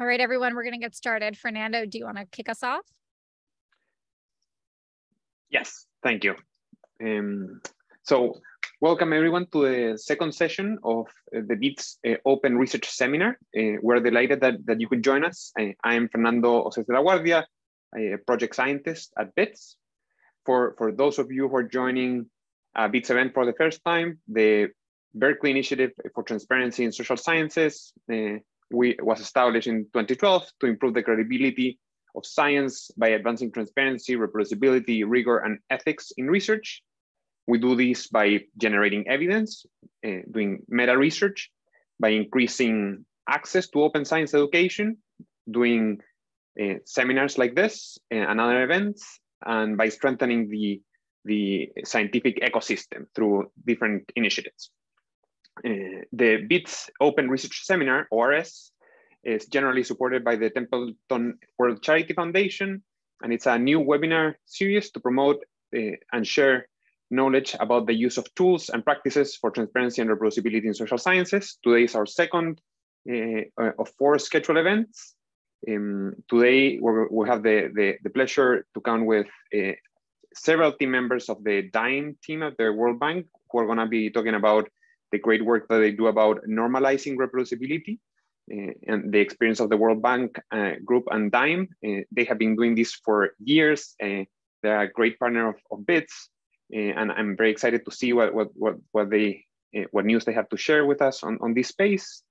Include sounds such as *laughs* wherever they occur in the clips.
All right, everyone, we're going to get started. Fernando, do you want to kick us off? Yes, thank you. Um, so welcome everyone to the second session of uh, the BITSS uh, Open Research Seminar. Uh, we're delighted that, that you could join us. I, am Fernando Hoces de la Guardia, a project scientist at BITSS. For, for those of you who are joining a BITSS event for the first time, the Berkeley Initiative for Transparency in Social Sciences uh, we, was established in 2012 to improve the credibility of science by advancing transparency, reproducibility, rigor, and ethics in research. We do this by generating evidence, uh, doing meta research, by increasing access to open science education, doing uh, seminars like this uh, and other events, and by strengthening the, the scientific ecosystem through different initiatives. Uh, the BITSS Open Research Seminar, ORS, is generally supported by the Templeton World Charity Foundation, and it's a new webinar series to promote uh, and share knowledge about the use of tools and practices for transparency and reproducibility in social sciences. Today is our second uh, of four scheduled events. Um, today, we have the, the, the, pleasure to count with several team members of the DIME team at the World Bank who are going to be talking about the great work that they do about normalizing reproducibility uh, and the experience of the World Bank uh, Group and DIME. Uh, they have been doing this for years. Uh, they're a great partner of, of BITSS, uh, and I'm very excited to see what, what, what, what, they, uh, what news they have to share with us on, on this space.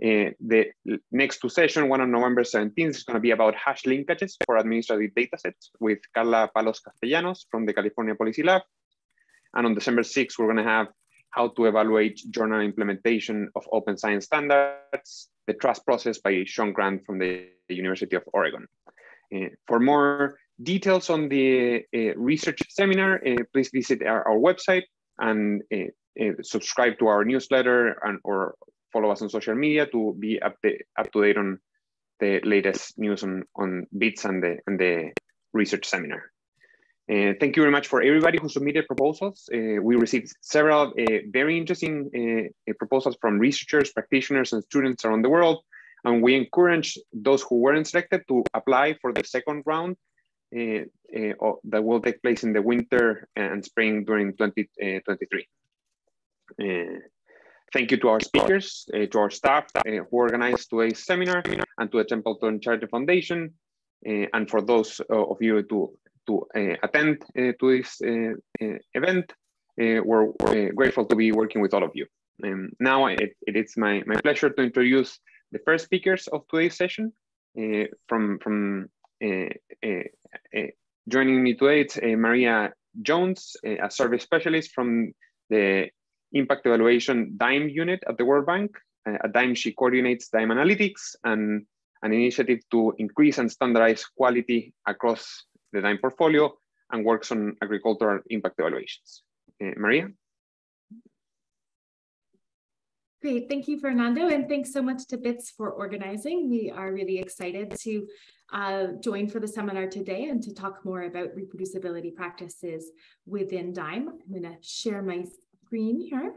the next two sessions, one on November 17th, is going to be about hash linkages for administrative datasets with Carla Palos Castellanos from the California Policy Lab. And on December 6th, we're going to have how to evaluate journal implementation of open science standards, the trust process by Sean Grant from the University of Oregon. Uh, for more details on the uh, research seminar, uh, please visit our, our website and uh, uh, subscribe to our newsletter and or follow us on social media to be up, up to date on the latest news on, on BITSS and the, and the research seminar. Uh, thank you very much for everybody who submitted proposals. Uh, we received several uh, very interesting uh, uh, proposals from researchers, practitioners, and students around the world. And we encourage those who weren't selected to apply for the second round uh, that will take place in the winter and spring during 2023. thank you to our speakers, to our staff who organized today's seminar, and to the Templeton Charity Foundation, and for those of you to to uh, attend uh, to this uh, event. we're, we're grateful to be working with all of you. Now it, it is my, my pleasure to introduce the first speakers of today's session. from from joining me today, it's Maria Jones, a survey specialist from the Impact Evaluation DIME unit at the World Bank. Uh, at DIME, she coordinates DIME analytics and an initiative to increase and standardize quality across the DIME portfolio and works on agricultural impact evaluations. Uh, Maria? Great, thank you, Fernando, and thanks so much to BITSS for organizing. We are really excited to uh, join for the seminar today and to talk more about reproducibility practices within DIME. I'm gonna share my screen here.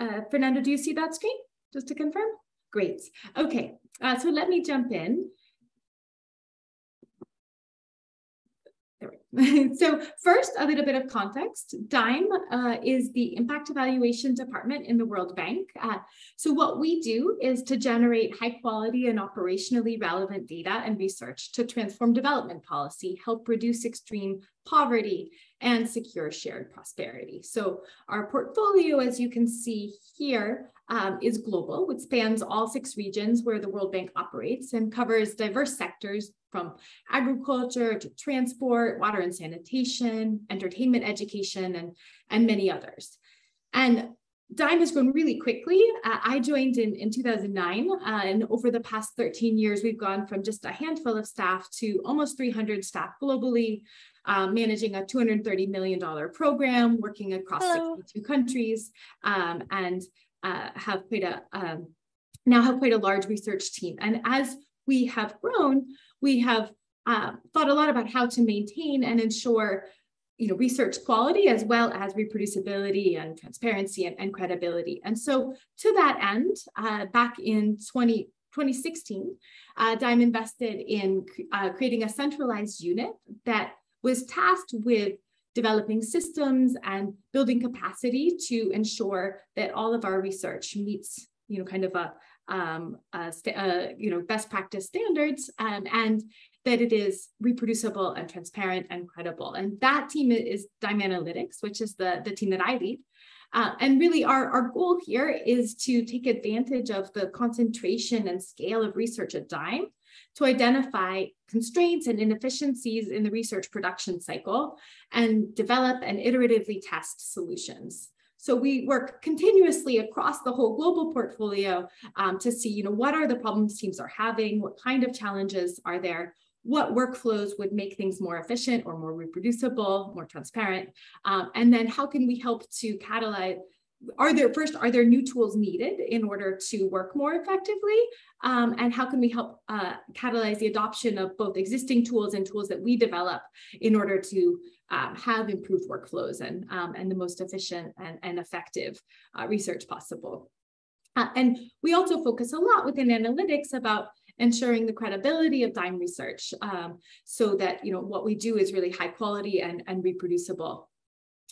Uh, Fernando, do you see that screen? Just to confirm? Great, okay, uh, so let me jump in. *laughs* so first, a little bit of context. DIME uh, is the Impact Evaluation Department in the World Bank. Uh, so what we do is to generate high quality and operationally relevant data and research to transform development policy, help reduce extreme poverty, and secure shared prosperity. So our portfolio, as you can see here, um, is global, which spans all six regions where the World Bank operates and covers diverse sectors from agriculture to transport, water and sanitation, entertainment, education, and, and many others. And Dime has grown really quickly. Uh, I joined in, in 2009, uh, and over the past 13 years, we've gone from just a handful of staff to almost 300 staff globally, um, managing a $230 million program, working across Hello. 62 countries, um, and uh, have quite a um, now have quite a large research team. And as we have grown, we have uh, thought a lot about how to maintain and ensure you know, research quality as well as reproducibility and transparency and, and credibility. And so to that end, uh, back in 20, 2016, uh, Dime invested in uh, creating a centralized unit that was tasked with developing systems and building capacity to ensure that all of our research meets, you know, kind of a, um, a you know, best practice standards um, and that it is reproducible and transparent and credible. And that team is Dime Analytics, which is the, the team that I lead. Uh, and really our, our goal here is to take advantage of the concentration and scale of research at Dime to identify constraints and inefficiencies in the research production cycle and develop and iteratively test solutions. So we work continuously across the whole global portfolio um, to see, you know, what are the problems teams are having, what kind of challenges are there, what workflows would make things more efficient or more reproducible, more transparent, um, and then how can we help to catalyze are there first are there new tools needed in order to work more effectively um, and how can we help uh, catalyze the adoption of both existing tools and tools that we develop in order to um, have improved workflows and, um, and the most efficient and, and effective uh, research possible uh, and we also focus a lot within analytics about ensuring the credibility of Dime research um, so that you know what we do is really high quality and, and reproducible.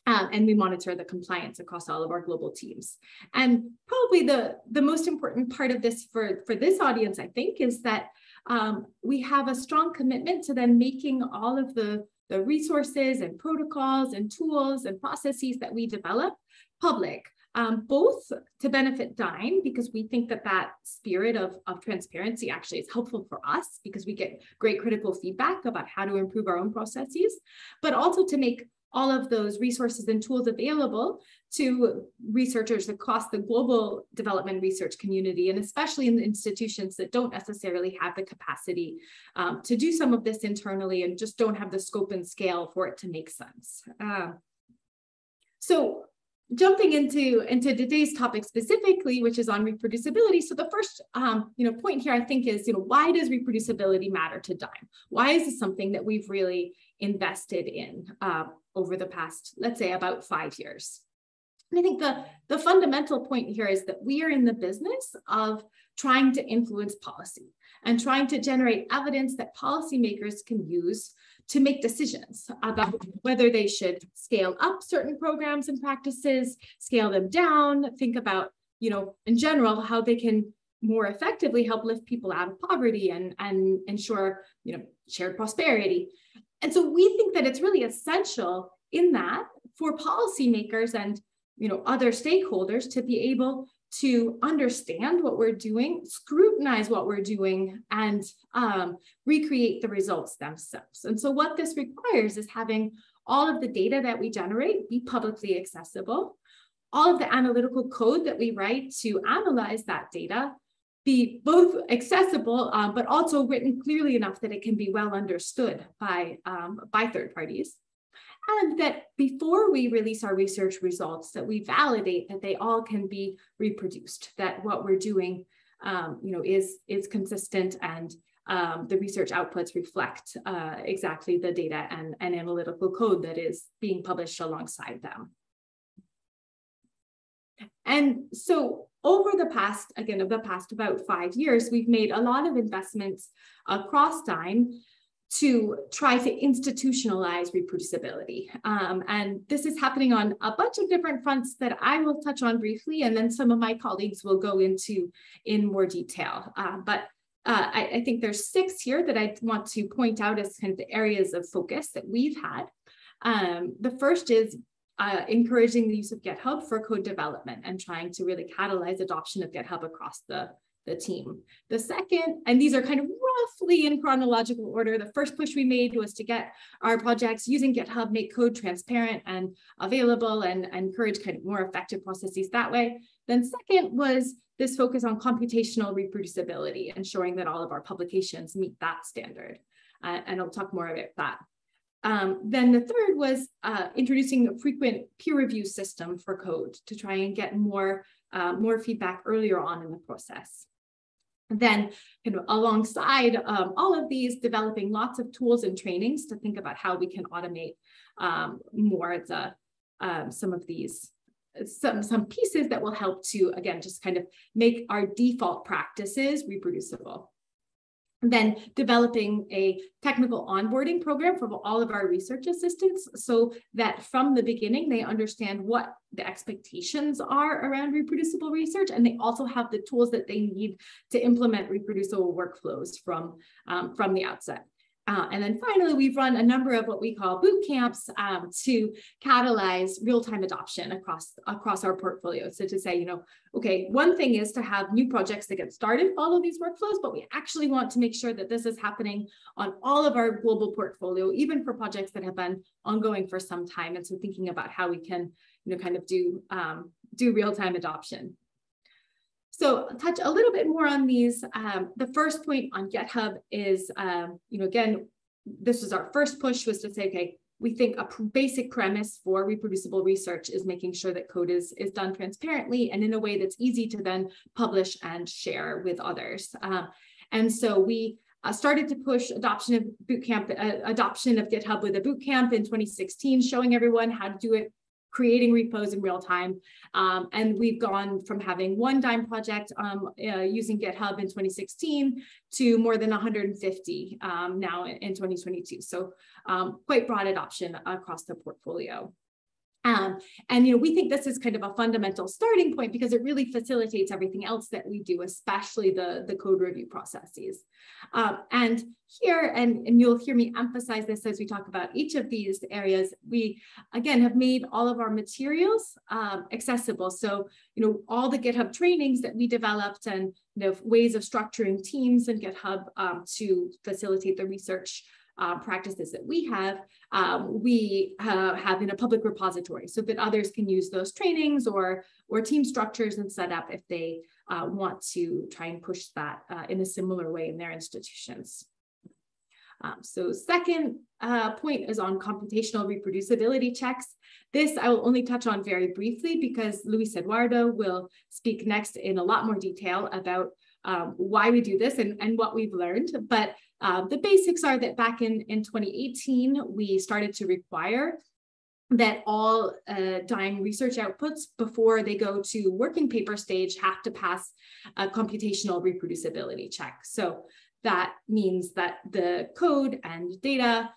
Um, and we monitor the compliance across all of our global teams. And probably the, the most important part of this for, for this audience, I think, is that um, we have a strong commitment to then making all of the, the resources and protocols and tools and processes that we develop public um, both to benefit Dime because we think that that spirit of, of transparency actually is helpful for us because we get great critical feedback about how to improve our own processes, but also to make all of those resources and tools available to researchers across the global development research community, and especially in the institutions that don't necessarily have the capacity um, to do some of this internally and just don't have the scope and scale for it to make sense. Uh, so jumping into, into today's topic specifically, which is on reproducibility. So the first um, you know, point here, I think, is you know, why does reproducibility matter to Dime? Why is this something that we've really invested in uh, over the past, let's say, about five years? And I think the, the fundamental point here is that we are in the business of trying to influence policy and trying to generate evidence that policymakers can use to make decisions about whether they should scale up certain programs and practices, scale them down, think about, you know, in general, how they can more effectively help lift people out of poverty and, and ensure, you know, shared prosperity. And so we think that it's really essential in that for policymakers and you know other stakeholders to be able to understand what we're doing, scrutinize what we're doing, and um, recreate the results themselves. And so, what this requires is having all of the data that we generate be publicly accessible, all of the analytical code that we write to analyze that data be both accessible, um, but also written clearly enough that it can be well understood by, um, by third parties and that before we release our research results that we validate that they all can be reproduced that what we're doing um, you know is is consistent and um, the research outputs reflect uh, exactly the data and, and analytical code that is being published alongside them. And so over the past again of the past about five years we've made a lot of investments across Dime to try to institutionalize reproducibility. Um, and this is happening on a bunch of different fronts that I will touch on briefly, and then some of my colleagues will go into in more detail. Uh, but uh, I, I, think there's six here that I want to point out as kind of the areas of focus that we've had. Um, the first is uh, encouraging the use of GitHub for code development and trying to really catalyze adoption of GitHub across the the team. The second, and these are kind of roughly in chronological order, the first push we made was to get our projects using GitHub, make code transparent and available and, and encourage kind of more effective processes that way. Then second was this focus on computational reproducibility, ensuring that all of our publications meet that standard. Uh, and I'll talk more about that. Um, then the third was uh, introducing a frequent peer review system for code to try and get more, uh, more feedback earlier on in the process then kind of alongside um, all of these, developing lots of tools and trainings to think about how we can automate um, more the, um, some of these some, some pieces that will help to, again, just kind of make our default practices reproducible then developing a technical onboarding program for all of our research assistants so that from the beginning they understand what the expectations are around reproducible research and they also have the tools that they need to implement reproducible workflows from, um, from the outset. Uh, and then finally, we've run a number of what we call boot camps um, to catalyze real-time adoption across, across our portfolio. So to say, you know, okay, one thing is to have new projects that get started, follow these workflows, but we actually want to make sure that this is happening on all of our global portfolio, even for projects that have been ongoing for some time. And so thinking about how we can, you know, kind of do, um, do real-time adoption. So touch a little bit more on these. Um, the first point on GitHub is, um, you know, again, this was our first push was to say, okay, we think a basic premise for reproducible research is making sure that code is, is done transparently and in a way that's easy to then publish and share with others. Um, and so we uh, started to push adoption of bootcamp, uh, adoption of GitHub with a bootcamp in 2016, showing everyone how to do it creating repos in real time. Um, and we've gone from having one Dime project um, uh, using GitHub in 2016 to more than 150 um, now in, in, 2022. So um, quite broad adoption across the portfolio. Um, and you know, we think this is kind of a fundamental starting point because it really facilitates everything else that we do, especially the, the code review processes. Um, and here, and, and you'll hear me emphasize this as we talk about each of these areas, we again have made all of our materials um, accessible. So, you know, all the GitHub trainings that we developed and you know, ways of structuring teams in GitHub um, to facilitate the research uh, practices that we have, um, we uh, have in a public repository so that others can use those trainings or, or team structures and set up if they uh, want to try and push that uh, in a similar way in their institutions. Um, so second uh, point is on computational reproducibility checks. This I will only touch on very briefly because Luis Eduardo will speak next in a lot more detail about um, why we do this and, and what we've learned. But uh, the basics are that back in, in 2018, we started to require that all uh, Dime research outputs before they go to working paper stage have to pass a computational reproducibility check. So that means that the code and data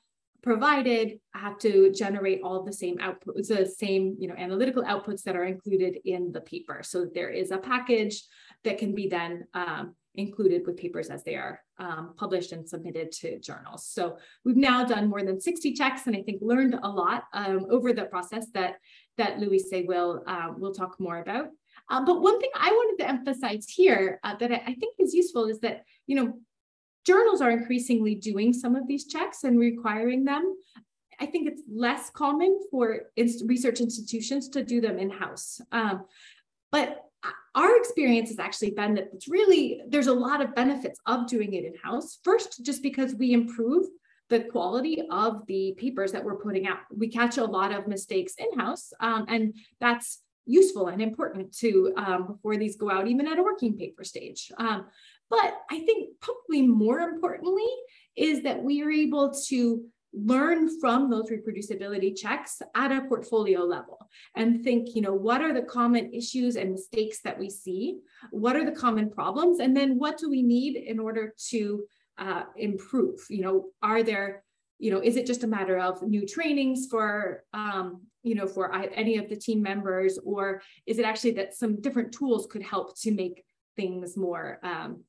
provided have to generate all the same outputs, the same you know, analytical outputs that are included in the paper. So there is a package that can be then um, included with papers as they are um, published and submitted to journals. So we've now done more than 60 checks and I think learned a lot um, over the process that, that Luis will, uh, will talk more about. Um, but one thing I wanted to emphasize here uh, that I, I think is useful is that, you know, journals are increasingly doing some of these checks and requiring them. I think it's less common for research institutions to do them in-house. Um, but our experience has actually been that it's really, there's a lot of benefits of doing it in-house. First, just because we improve the quality of the papers that we're putting out. We catch a lot of mistakes in-house um, and that's useful and important to um, before these go out even at a working paper stage. Um, but I think probably more importantly is that we are able to learn from those reproducibility checks at a portfolio level and think, you know, what are the common issues and mistakes that we see? What are the common problems? And then what do we need in order to uh, improve? You know, are there, you know, is it just a matter of new trainings for, um, you know, for any of the team members, or is it actually that some different tools could help to make things more, um,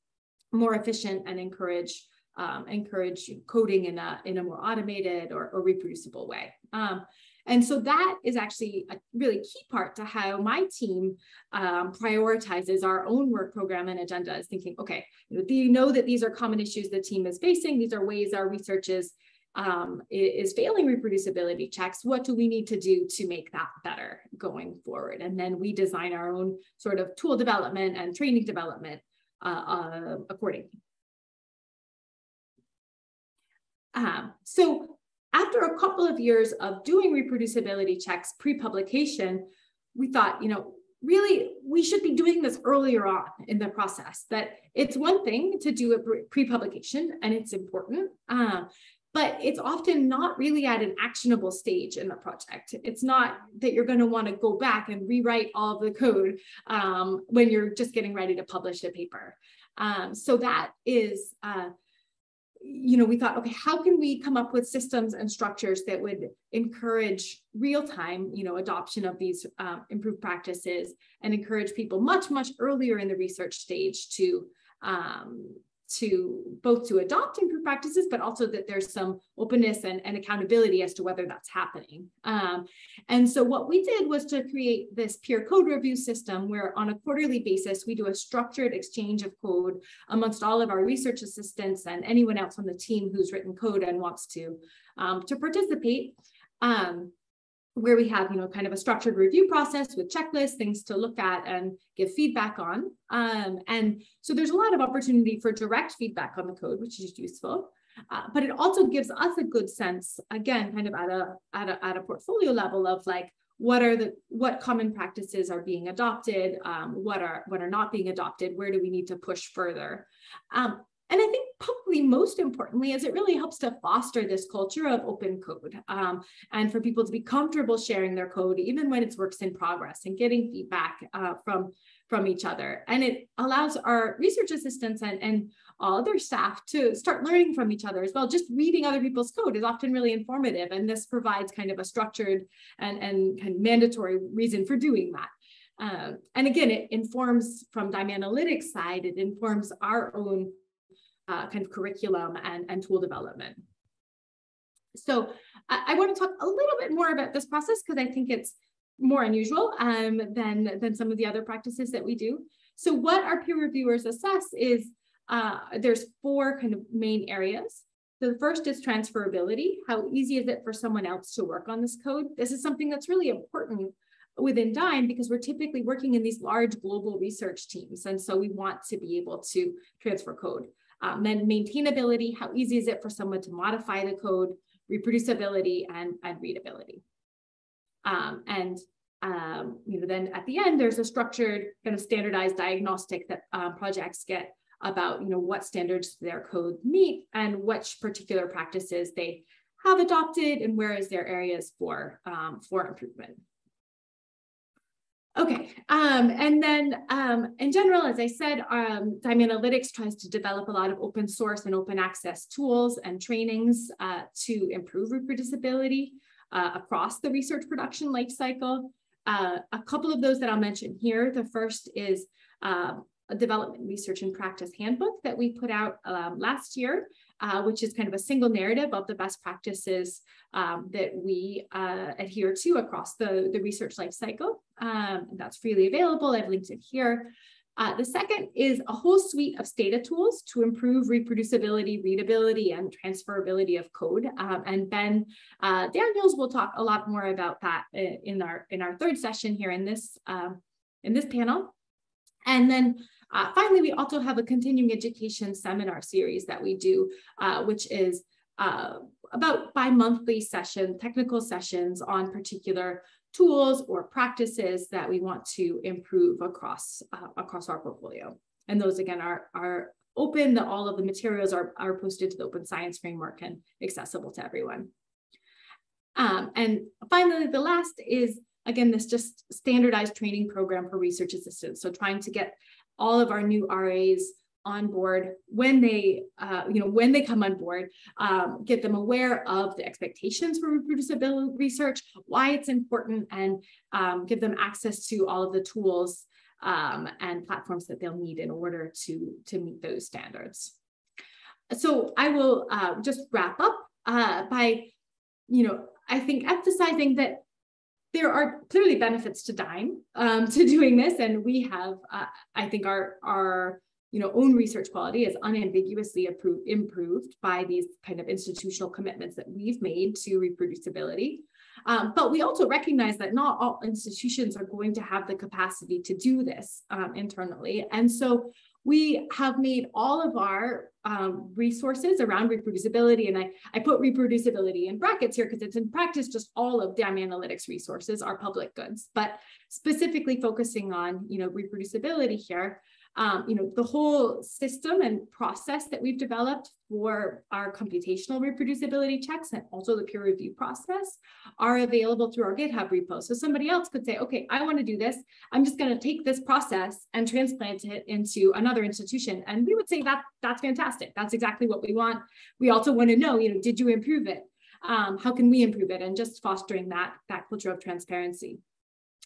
more efficient and encourage um, encourage coding in a, in a more automated or, or reproducible way. Um, and so that is actually a really key part to how my team um, prioritizes our own work program and agenda is thinking, okay, you know, that these are common issues the team is facing? These are ways our research is, um, is failing reproducibility checks. What do we need to do to make that better going forward? And then we design our own sort of tool development and training development uh, uh, accordingly. Um, so after a couple of years of doing reproducibility checks pre-publication, we thought, you know, really we should be doing this earlier on in the process that it's one thing to do it pre-publication and it's important uh, but it's often not really at an actionable stage in the project. It's not that you're going to want to go back and rewrite all of the code um, when you're just getting ready to publish a paper. Um, so that is, uh, you know, we thought, okay, how can we come up with systems and structures that would encourage real-time, you know, adoption of these uh, improved practices and encourage people much, much earlier in the research stage to um, to both to adopt improved practices, but also that there's some openness and, and accountability as to whether that's happening. Um, and so what we did was to create this peer code review system where on a quarterly basis, we do a structured exchange of code amongst all of our research assistants and anyone else on the team who's written code and wants to, um, to participate. Um, where we have, you know, kind of a structured review process with checklists, things to look at and give feedback on. Um, and so there's a lot of opportunity for direct feedback on the code, which is useful. Uh, but it also gives us a good sense, again, kind of at a, at a, at a portfolio level of like, what are the what common practices are being adopted um, what are what are not being adopted where do we need to push further um, and I think probably most importantly is it really helps to foster this culture of open code um, and for people to be comfortable sharing their code, even when it's works in progress and getting feedback uh, from, from each other. And it allows our research assistants and, and all other staff to start learning from each other as well. Just reading other people's code is often really informative. And this provides kind of a structured and, and kind of mandatory reason for doing that. Um, and again, it informs from Dime Analytics side, it informs our own uh, kind of curriculum and, and tool development. So I, I want to talk a little bit more about this process because I think it's more unusual um, than, than some of the other practices that we do. So what our peer reviewers assess is uh, there's four kind of main areas. So the first is transferability. How easy is it for someone else to work on this code? This is something that's really important within Dime because we're typically working in these large global research teams. And so we want to be able to transfer code. Um, then maintainability, how easy is it for someone to modify the code, reproducibility, and, and readability. Um, and um, you know, then at the end, there's a structured kind of standardized diagnostic that uh, projects get about you know what standards their code meet and which particular practices they have adopted and where is their areas for um, for improvement. Okay, um, and then um, in general, as I said, um, Dime Analytics tries to develop a lot of open source and open access tools and trainings uh, to improve reproducibility uh, across the research production lifecycle. Uh, a couple of those that I'll mention here. The first is um, a development research and practice handbook that we put out um, last year uh, which is kind of a single narrative of the best practices um, that we uh, adhere to across the, the research life cycle. Um, that's freely available. I've linked it here. Uh, the second is a whole suite of Stata tools to improve reproducibility, readability, and transferability of code. Um, and Ben uh, Daniels will talk a lot more about that uh, in our in our third session here in this um, in this panel. And then uh, finally, we also have a continuing education seminar series that we do, uh, which is uh, about bi-monthly session, technical sessions on particular tools or practices that we want to improve across, uh, across our portfolio. And those again are, are open, the, all of the materials are, are posted to the open science framework and accessible to everyone. Um, and finally, the last is again, this just standardized training program for research assistants. So trying to get all of our new RAs on board when they, uh, you know, when they come on board, um, get them aware of the expectations for reproducibility research, why it's important, and um, give them access to all of the tools um, and platforms that they'll need in order to, to meet those standards. So I will uh, just wrap up uh, by, you know, I think emphasizing that there are clearly benefits to Dime um, *laughs* to doing this, and we have, uh, I think, our our you know own research quality is unambiguously approved, improved by these kind of institutional commitments that we've made to reproducibility. Um, but we also recognize that not all institutions are going to have the capacity to do this um, internally, and so we have made all of our um, resources around reproducibility, and I, I put reproducibility in brackets here because it's in practice just all of Dime Analytics resources are public goods, but specifically focusing on you know reproducibility here. Um, you know, the whole system and process that we've developed for our computational reproducibility checks and also the peer review process are available through our GitHub repo. So somebody else could say, okay, I want to do this. I'm just going to take this process and transplant it into another institution. And we would say that that's fantastic. That's exactly what we want. We also want to know, you know, did you improve it? Um, how can we improve it? And just fostering that, that culture of transparency.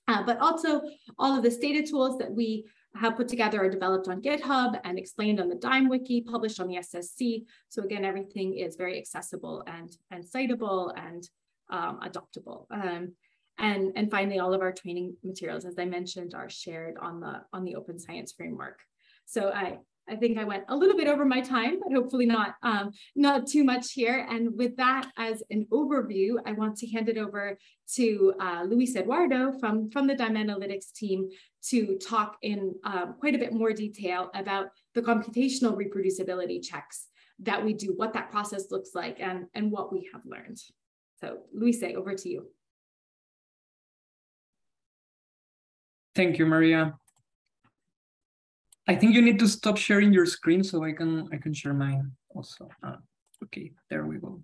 Uh, but also all of the data tools that we have put together are developed on GitHub and explained on the DIME wiki, published on the SSC. So again, everything is very accessible and, and citable and um, adoptable. Um, and, and finally, all of our training materials, as I mentioned, are shared on the, on the Open Science Framework. So I, I think I went a little bit over my time, but hopefully not, um, not too much here. And with that as an overview, I want to hand it over to uh, Luis Eduardo from, from the DIME Analytics team to talk in um, quite a bit more detail about the computational reproducibility checks that we do, what that process looks like, and, and what we have learned. So Luis, over to you. Thank you, Maria. I think you need to stop sharing your screen so I can I can share mine also. Ah, okay, there we go.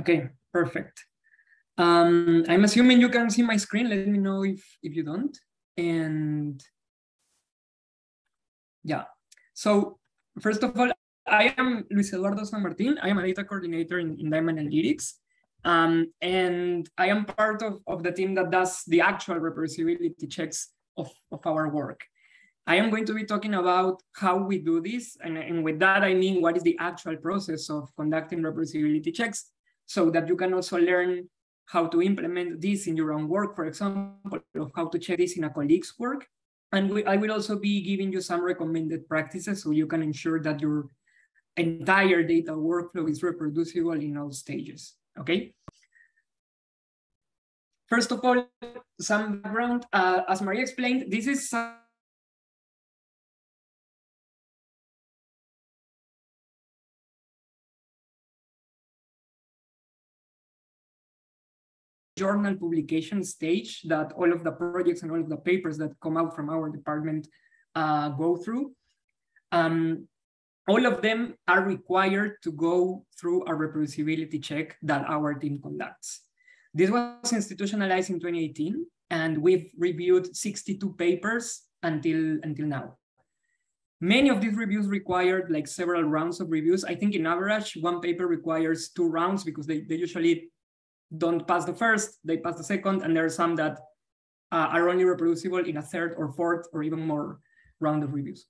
Okay, perfect. Um, I'm assuming you can see my screen. Let me know if if you don't. And yeah, so first of all, I am Luis Eduardo San Martin. I am a data coordinator in, in DIME Analytics. Um, and I am part of, of the team that does the actual reproducibility checks of, of our work. I am going to be talking about how we do this. And, and with that, I mean, what is the actual process of conducting reproducibility checks so that you can also learn how to implement this in your own work, for example, of how to check this in a colleague's work. And we, I will also be giving you some recommended practices so you can ensure that your entire data workflow is reproducible in all stages okay? First of all, some background. Uh, as Maria explained, this is journal publication stage that all of the projects and all of the papers that come out from our department uh, go through. Um, all of them are required to go through a reproducibility check that our team conducts. This was institutionalized in 2018, and we've reviewed 62 papers until, until now. Many of these reviews required like several rounds of reviews. I think in average, one paper requires two rounds because they, they usually don't pass the first, they pass the second, and there are some that uh, are only reproducible in a third or fourth or even more round of reviews.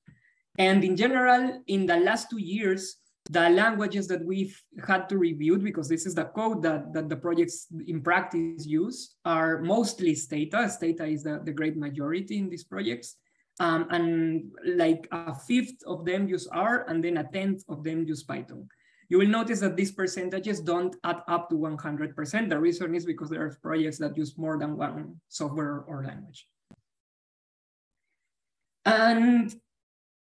And in general, in the last two years, the languages that we've had to review, because this is the code that, that the projects in practice use, are mostly Stata. Stata is the, the great majority in these projects. Um, and like a fifth of them use R, and then a tenth of them use Python. You will notice that these percentages don't add up to 100%. The reason is because there are projects that use more than one software or language. And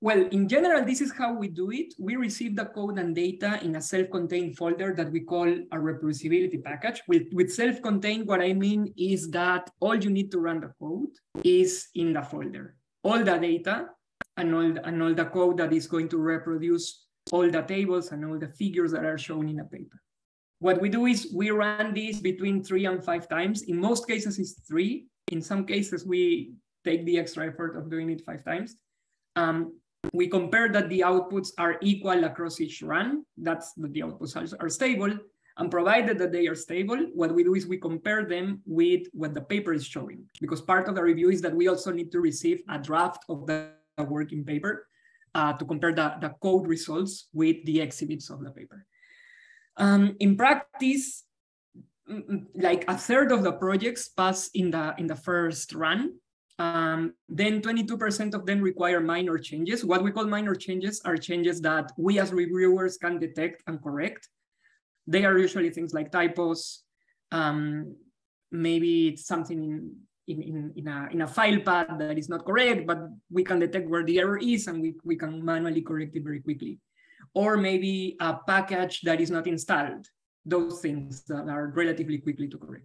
well, in general, this is how we do it. We receive the code and data in a self-contained folder that we call a reproducibility package. With, with self-contained, what I mean is that all you need to run the code is in the folder. All the data and all the, and all the code that is going to reproduce all the tables and all the figures that are shown in a paper. What we do is we run this between three and five times. In most cases, it's three. In some cases, we take the extra effort of doing it five times. Um, we compare that the outputs are equal across each run. That's that the outputs are, are stable. And provided that they are stable, what we do is we compare them with what the paper is showing. Because part of the review is that we also need to receive a draft of the working paper uh, to compare the, the code results with the exhibits of the paper. Um, in practice, like a third of the projects pass in the in the first run um, then 22% of them require minor changes. What we call minor changes are changes that we as reviewers can detect and correct. They are usually things like typos, um, maybe it's something in, in, in, in, a, in a file path that is not correct, but we can detect where the error is and we, we can manually correct it very quickly. Or maybe a package that is not installed, those things that are relatively quickly to correct.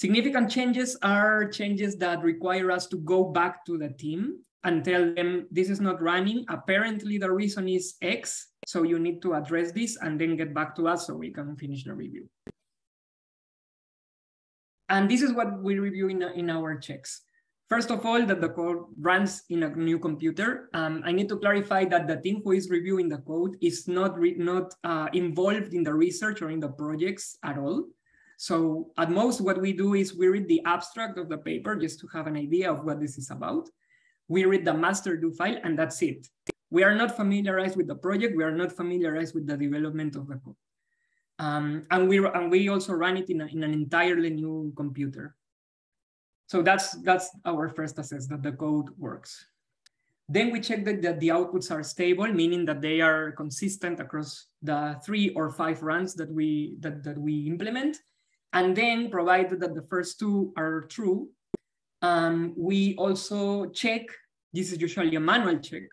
Significant changes are changes that require us to go back to the team and tell them this is not running. Apparently the reason is X, so you need to address this and then get back to us so we can finish the review. And this is what we review in, in our checks. First of all, that the code runs in a new computer. Um, I need to clarify that the team who is reviewing the code is not, not uh, involved in the research or in the projects at all. So at most what we do is we read the abstract of the paper just to have an idea of what this is about. We read the master do file and that's it. We are not familiarized with the project. We are not familiarized with the development of the code. Um, and, we, and we also run it in, a, in an entirely new computer. So that's, that's our first assess that the code works. Then we check that, that the outputs are stable, meaning that they are consistent across the three or five runs that we, that, that we implement. And then provided that the first two are true, um, we also check, this is usually a manual check,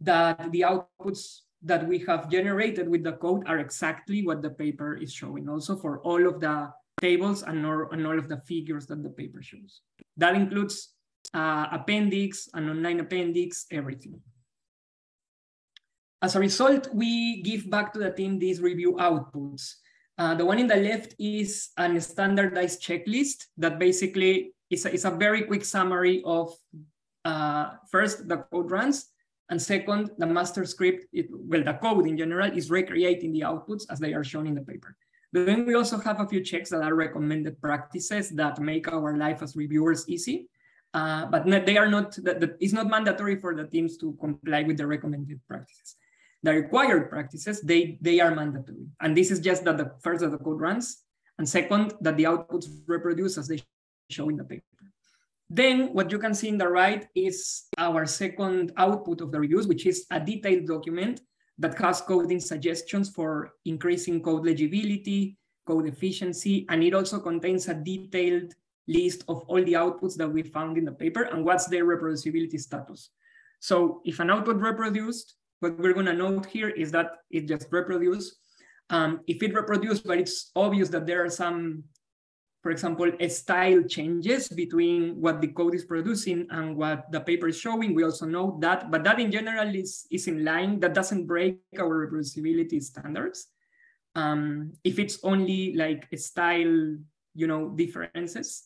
that the outputs that we have generated with the code are exactly what the paper is showing also for all of the tables and all, and all of the figures that the paper shows. That includes uh, appendix, an online appendix, everything. As a result, we give back to the team these review outputs. Uh, the one in the left is a standardized checklist that basically is a, is a very quick summary of uh, first the code runs, and second, the master script, it, well, the code in general is recreating the outputs as they are shown in the paper. Then we also have a few checks that are recommended practices that make our life as reviewers easy. Uh, but they are not, it's not mandatory for the teams to comply with the recommended practices the required practices, they, they are mandatory. And this is just that the first that the code runs, and second, that the outputs reproduce as they show in the paper. Then what you can see in the right is our second output of the reviews, which is a detailed document that has coding suggestions for increasing code legibility, code efficiency, and it also contains a detailed list of all the outputs that we found in the paper and what's their reproducibility status. So if an output reproduced, what we're going to note here is that it just reproduced. Um, if it reproduced, but it's obvious that there are some, for example, style changes between what the code is producing and what the paper is showing. We also know that, but that in general is, is in line. That doesn't break our reproducibility standards. Um, if it's only like style, you know, differences.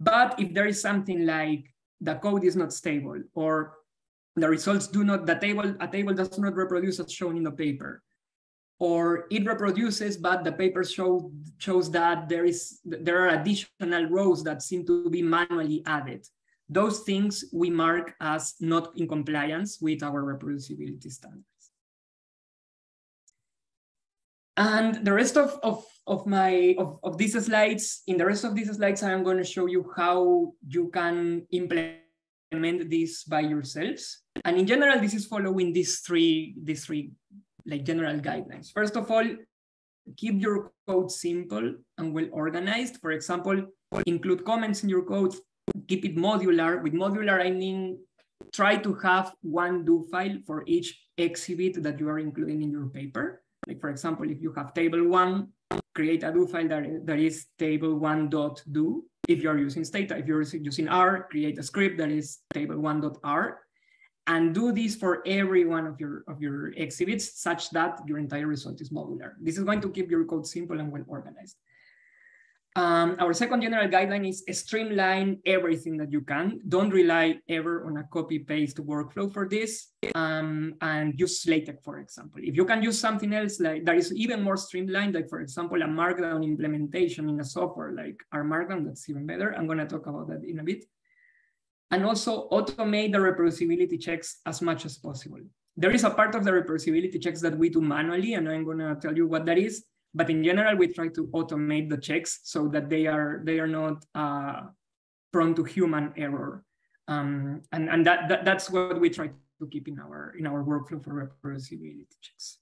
But if there is something like the code is not stable or the results do not, the table, a table does not reproduce as shown in the paper. Or it reproduces, but the paper show, shows that there is there are additional rows that seem to be manually added. Those things we mark as not in compliance with our reproducibility standards. And the rest of, of, of my of, of these slides, in the rest of these slides, I am going to show you how you can implement implement this by yourselves. And in general, this is following these three, these three like general guidelines. First of all, keep your code simple and well organized. For example, include comments in your code, keep it modular. With modular, I mean, try to have one do file for each exhibit that you are including in your paper. Like for example, if you have table one, create a do file that, that is table one dot do if you're using Stata. If you're using R, create a script that is table1.r and do this for every one of your, of your exhibits such that your entire result is modular. This is going to keep your code simple and well organized. Um, our second general guideline is streamline everything that you can. Don't rely ever on a copy paste workflow for this um, and use LaTeX, for example. If you can use something else like that is even more streamlined, like for example, a markdown implementation in a software like R Markdown, that's even better. I'm gonna talk about that in a bit. And also automate the reproducibility checks as much as possible. There is a part of the reproducibility checks that we do manually, and I'm gonna tell you what that is. But in general, we try to automate the checks so that they are they are not uh, prone to human error. Um, and and that, that that's what we try to keep in our in our workflow for reproducibility checks.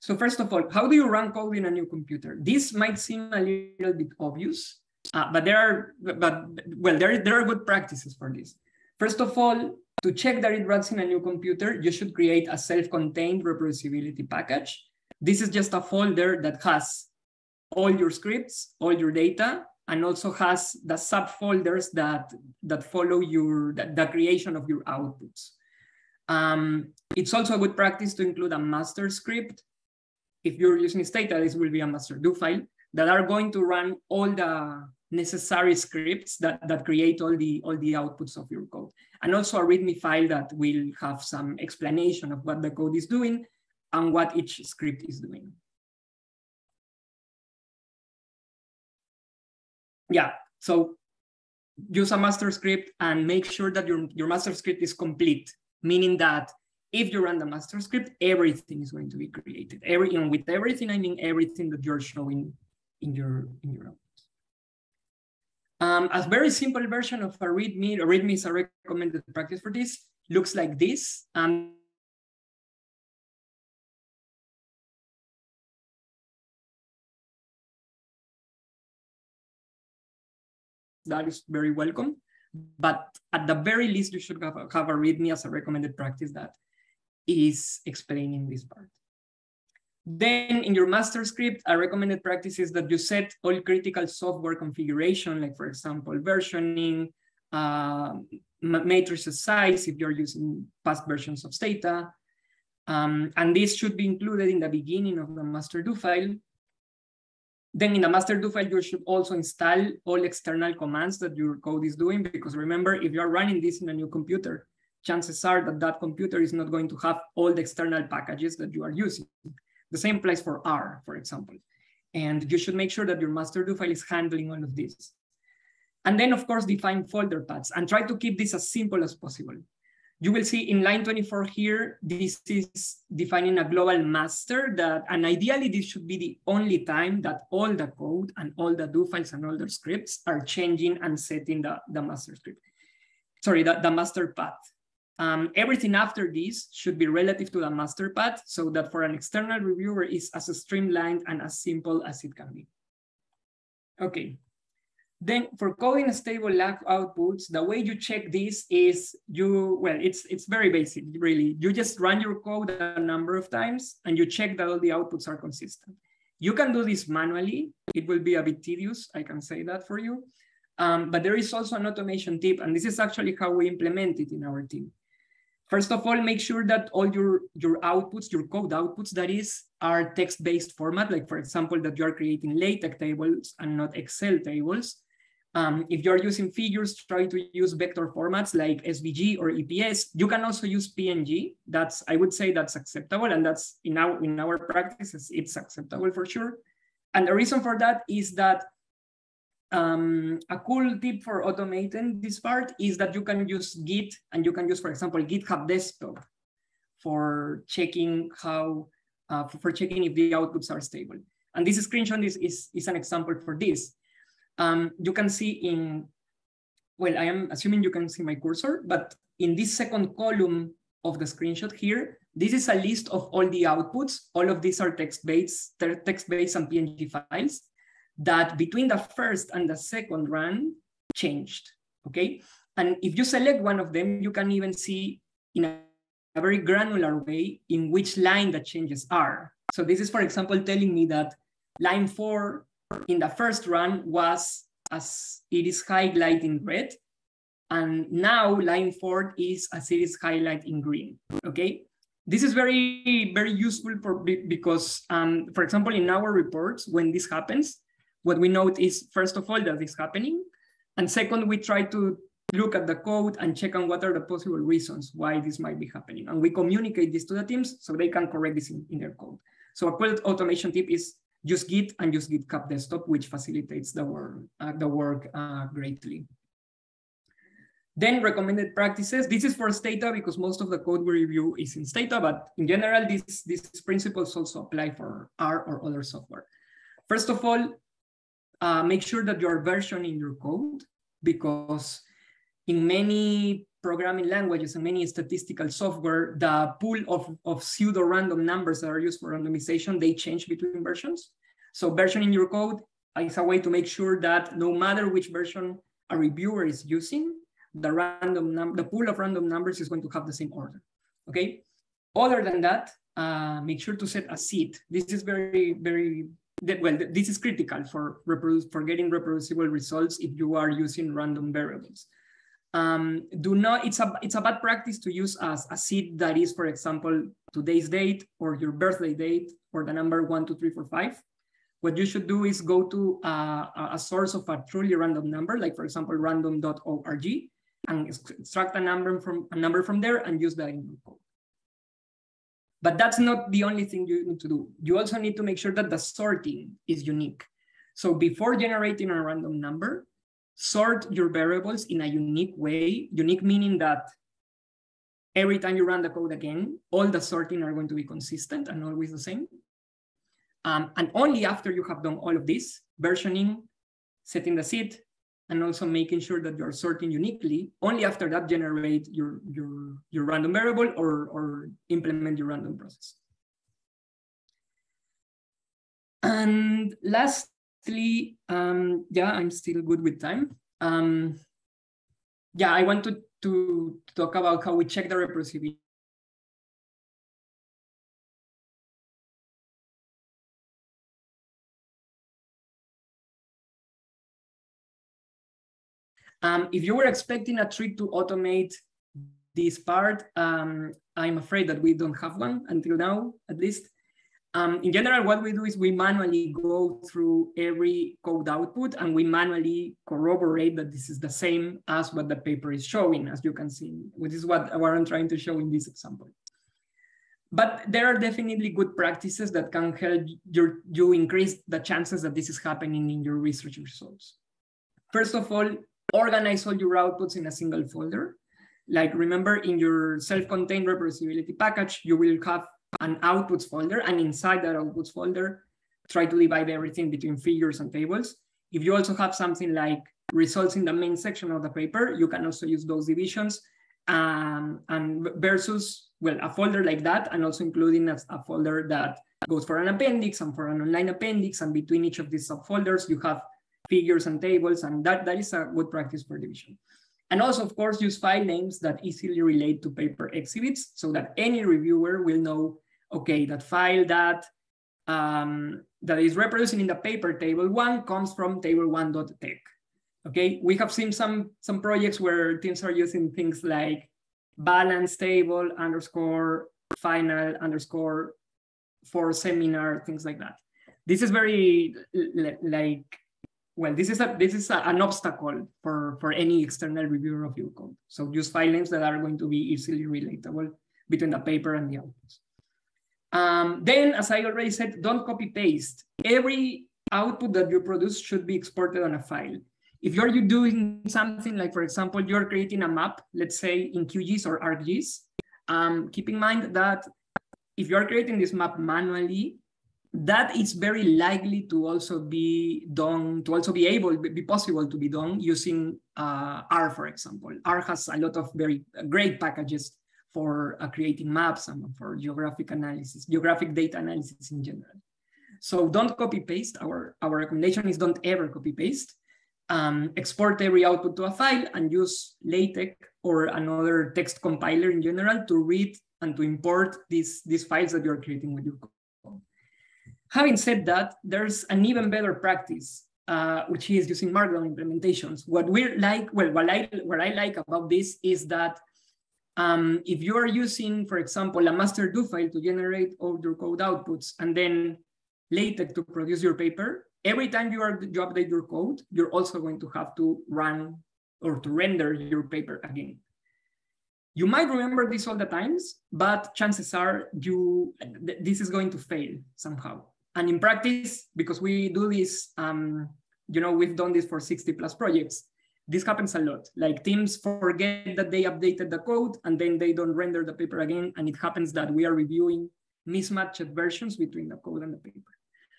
So first of all, how do you run code in a new computer? This might seem a little bit obvious, uh, but there are but well there there are good practices for this. First of all, to check that it runs in a new computer, you should create a self-contained reproducibility package this is just a folder that has all your scripts, all your data, and also has the subfolders that, that follow your, the, the creation of your outputs. Um, it's also a good practice to include a master script. If you're using Stata, this will be a master do file that are going to run all the necessary scripts that, that create all the, all the outputs of your code. And also a README file that will have some explanation of what the code is doing and what each script is doing. Yeah, so use a master script and make sure that your, your master script is complete, meaning that if you run the master script, everything is going to be created. Every, and with everything, I mean everything that you're showing in your, in your um, a very simple version of a README, a README is a recommended practice for this, looks like this. Um, that is very welcome. But at the very least, you should have, have a README as a recommended practice that is explaining this part. Then in your master script, a recommended practice is that you set all critical software configuration, like for example, versioning, uh, matrix size if you're using past versions of Stata. Um, and this should be included in the beginning of the master do file. Then in the master do file, you should also install all external commands that your code is doing, because remember, if you're running this in a new computer, chances are that that computer is not going to have all the external packages that you are using. The same applies for R, for example. And you should make sure that your master do file is handling all of this. And then of course, define folder paths and try to keep this as simple as possible. You will see in line 24 here, this is defining a global master that, and ideally this should be the only time that all the code and all the do files and all the scripts are changing and setting the, the master script. Sorry, the, the master path. Um, everything after this should be relative to the master path so that for an external reviewer is as streamlined and as simple as it can be. Okay, then for coding stable lag outputs, the way you check this is you, well, it's, it's very basic, really. You just run your code a number of times and you check that all the outputs are consistent. You can do this manually. It will be a bit tedious, I can say that for you. Um, but there is also an automation tip, and this is actually how we implement it in our team. First of all, make sure that all your, your outputs, your code outputs, that is, are text-based format, like for example, that you are creating LaTeX tables and not Excel tables. Um, if you're using figures, try to use vector formats like SVG or EPS. You can also use PNG. That's, I would say that's acceptable. And that's in our, in our practices, it's acceptable for sure. And the reason for that is that um, a cool tip for automating this part is that you can use Git and you can use, for example, GitHub Desktop for checking how, uh, for, checking if the outputs are stable. And this screenshot is, is, is an example for this. Um, you can see in, well, I am assuming you can see my cursor, but in this second column of the screenshot here, this is a list of all the outputs. All of these are text-based, text-based and PNG files that between the first and the second run changed, okay? And if you select one of them, you can even see in a, a very granular way in which line the changes are. So this is, for example, telling me that line four in the first run was as it is highlighted in red, and now line four is as it is highlighted in green, okay? This is very, very useful for because, um, for example, in our reports, when this happens, what we note is, first of all, that is happening. And second, we try to look at the code and check on what are the possible reasons why this might be happening. And we communicate this to the teams so they can correct this in, in their code. So a quick automation tip is use Git and use GitHub Desktop, which facilitates the work, uh, the work uh, greatly. Then recommended practices. This is for Stata because most of the code we review is in Stata, but in general, these, principles also apply for R or other software. First of all, uh, make sure that you're versioning your code because in many programming languages and many statistical software, the pool of, of pseudo-random numbers that are used for randomization, they change between versions. So versioning your code is a way to make sure that no matter which version a reviewer is using, the random the pool of random numbers is going to have the same order, okay? Other than that, uh, make sure to set a seed. This is very, very well, this is critical for, reproduce, for getting reproducible results if you are using random variables. Um, do not, it's a, it's a bad practice to use as a seed that is, for example, today's date or your birthday date or the number one, two, three, four, five. What you should do is go to a, a source of a truly random number, like for example, random.org and extract a number from a number from there and use that in your code. But that's not the only thing you need to do. You also need to make sure that the sorting is unique. So before generating a random number, sort your variables in a unique way, unique meaning that every time you run the code again, all the sorting are going to be consistent and always the same. Um, and only after you have done all of this, versioning, setting the seed, and also making sure that you're sorting uniquely, only after that generate your, your, your random variable or, or implement your random process. And last lastly, um, yeah, I'm still good with time. Um, yeah, I want to, to talk about how we check the reproducibility Um, if you were expecting a trick to automate this part, um, I'm afraid that we don't have one until now, at least. Um, in general, what we do is we manually go through every code output and we manually corroborate that this is the same as what the paper is showing, as you can see, which is what, I'm trying to show in this example. But there are definitely good practices that can help your, you increase the chances that this is happening in your research results. First of all, organize all your outputs in a single folder. Like remember in your self-contained reproducibility package, you will have an outputs folder, and inside that outputs folder, try to divide everything between figures and tables. If you also have something like results in the main section of the paper, you can also use those divisions um, and versus, well, a folder like that, and also including a, a folder that goes for an appendix and for an online appendix, and between each of these subfolders, you have figures and tables, and that, that is a good practice for division. And also, of course, use file names that easily relate to paper exhibits so that any reviewer will know, okay, that file that um, that is reproducing in the paper table one comes from table one.tex. Okay, we have seen some, some projects where teams are using things like balance table underscore final underscore for seminar, things like that. This is very like well, this is a this is a, an obstacle for for any external reviewer of your code. So use file names that are going to be easily relatable between the paper and the outputs. Um, then, as I already said, don't copy paste. Every output that you produce should be exported on a file. If you're you doing something like, for example, you're creating a map, let's say in QGIS or ArcGIS, um, keep in mind that if you're creating this map manually, that is very likely to also be done, to also be able, be possible to be done using uh, R, for example. R has a lot of very great packages for uh, creating maps and for geographic analysis, geographic data analysis in general. So don't copy paste. Our, our recommendation is don't ever copy paste. Um, export every output to a file and use LaTeX or another text compiler in general to read and to import these, these files that you're creating with your code. Having said that, there's an even better practice, uh, which is using Markdown implementations. What we're like, well, what I, what I like about this is that um, if you are using, for example, a master do file to generate all your code outputs and then LaTeX to produce your paper, every time you, are, you update your code, you're also going to have to run or to render your paper again. You might remember this all the times, but chances are you this is going to fail somehow. And in practice, because we do this, um, you know, we've done this for 60 plus projects, this happens a lot. Like teams forget that they updated the code and then they don't render the paper again. And it happens that we are reviewing mismatched versions between the code and the paper.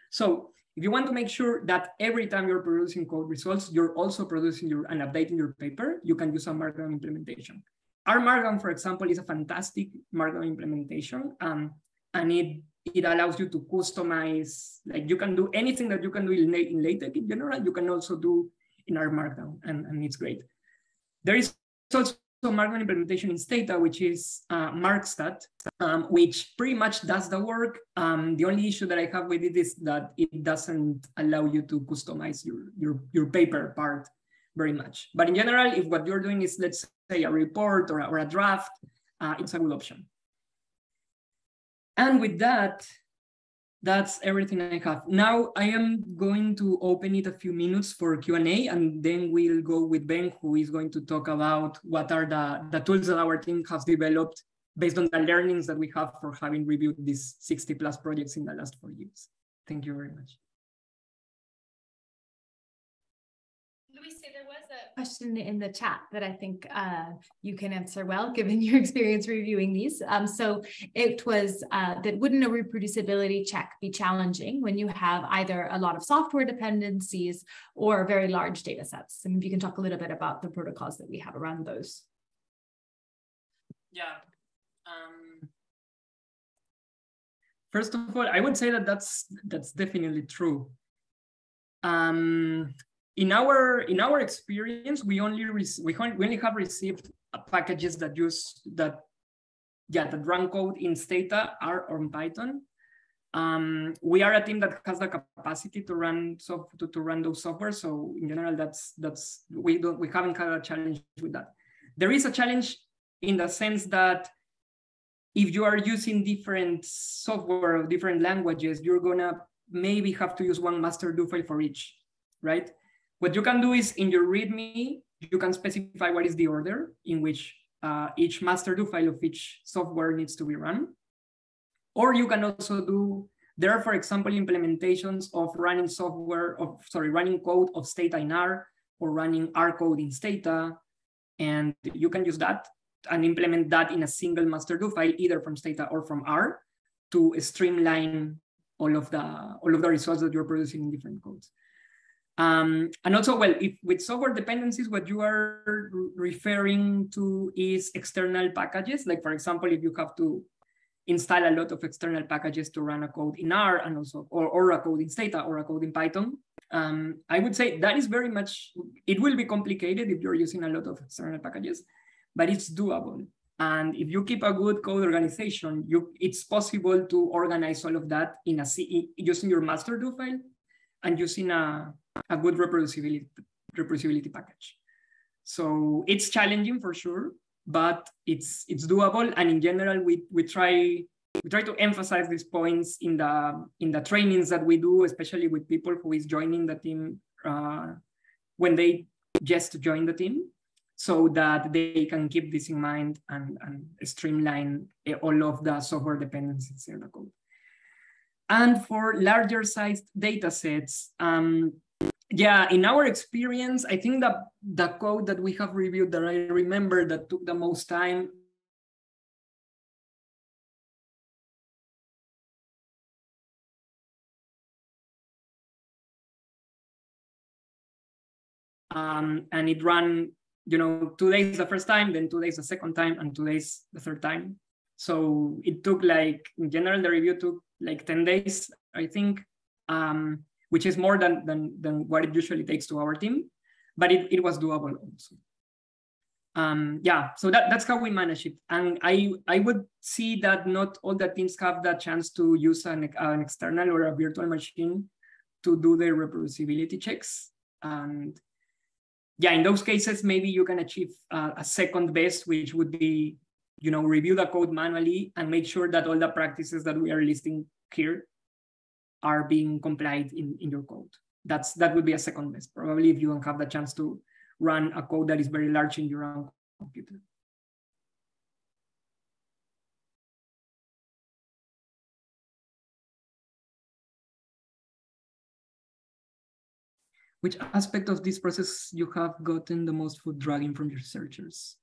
So if you want to make sure that every time you're producing code results, you're also producing your and updating your paper, you can use a Markdown implementation. R Markdown, for example, is a fantastic Markdown implementation. Um, and it it allows you to customize, like you can do anything that you can do in, in LaTeX in general, you can also do in R Markdown, and, and it's great. There is also Markdown implementation in Stata, which is uh, Markstat, um, which pretty much does the work. Um, the only issue that I have with it is that it doesn't allow you to customize your, your, your paper part very much. But in general, if what you're doing is, let's say, a report or a, or a draft, uh, it's a good option. And with that, that's everything I have. Now I am going to open it a few minutes for Q&A and then we'll go with Ben who is going to talk about what are the, the tools that our team has developed based on the learnings that we have for having reviewed these 60 plus projects in the last four years. Thank you very much. Question in the chat that I think uh, you can answer well, *laughs* given your experience reviewing these. Um, so it was uh, that wouldn't a reproducibility check be challenging when you have either a lot of software dependencies or very large data sets? And if you can talk a little bit about the protocols that we have around those. Yeah. Um, first of all, I would say that that's that's definitely true. Um, in our in our experience, we only we, we only have received packages that use that yeah that run code in Stata or in Python. Um, we are a team that has the capacity to run so to, to run those software. So in general, that's that's we don't we haven't had a challenge with that. There is a challenge in the sense that if you are using different software of different languages, you're gonna maybe have to use one master do file for each, right? What you can do is in your README, you can specify what is the order in which uh, each master do file of each software needs to be run. Or you can also do, there are, for example, implementations of running software, of sorry, running code of Stata in R or running R code in Stata. And you can use that and implement that in a single master do file, either from Stata or from R to streamline all of the all of the results that you're producing in different codes. Um, and also, well, if with software dependencies, what you are referring to is external packages. Like for example, if you have to install a lot of external packages to run a code in R and also, or, or a code in Stata or a code in Python, um, I would say that is very much, it will be complicated if you're using a lot of external packages, but it's doable. And if you keep a good code organization, you, it's possible to organize all of that in a using your master do file and using a, a good reproducibility, reproducibility package. So it's challenging for sure, but it's it's doable. And in general, we we try we try to emphasize these points in the in the trainings that we do, especially with people who is joining the team uh, when they just join the team, so that they can keep this in mind and, and streamline eh, all of the software dependencies in the code. And for larger sized data sets, um, yeah, in our experience, I think that the code that we have reviewed that I remember that took the most time Um, and it ran, you know, two days the first time, then two days the second time, and two days the third time. So it took like, in general, the review took like 10 days, I think. Um, which is more than, than, than what it usually takes to our team, but it, it was doable also. Um, yeah, so that, that's how we manage it. And I, I would see that not all the teams have the chance to use an, an external or a virtual machine to do their reproducibility checks. And yeah, in those cases, maybe you can achieve a second best, which would be, you know, review the code manually and make sure that all the practices that we are listing here are being complied in, in your code. That's that would be a second best, probably if you don't have the chance to run a code that is very large in your own computer. Which aspect of this process you have gotten the most foot dragging from your researchers?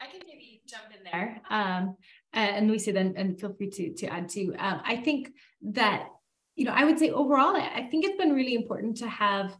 I can maybe jump in there. Um, and Luisa, then and feel free to to add too. Um, I think that you know I would say overall, I think it's been really important to have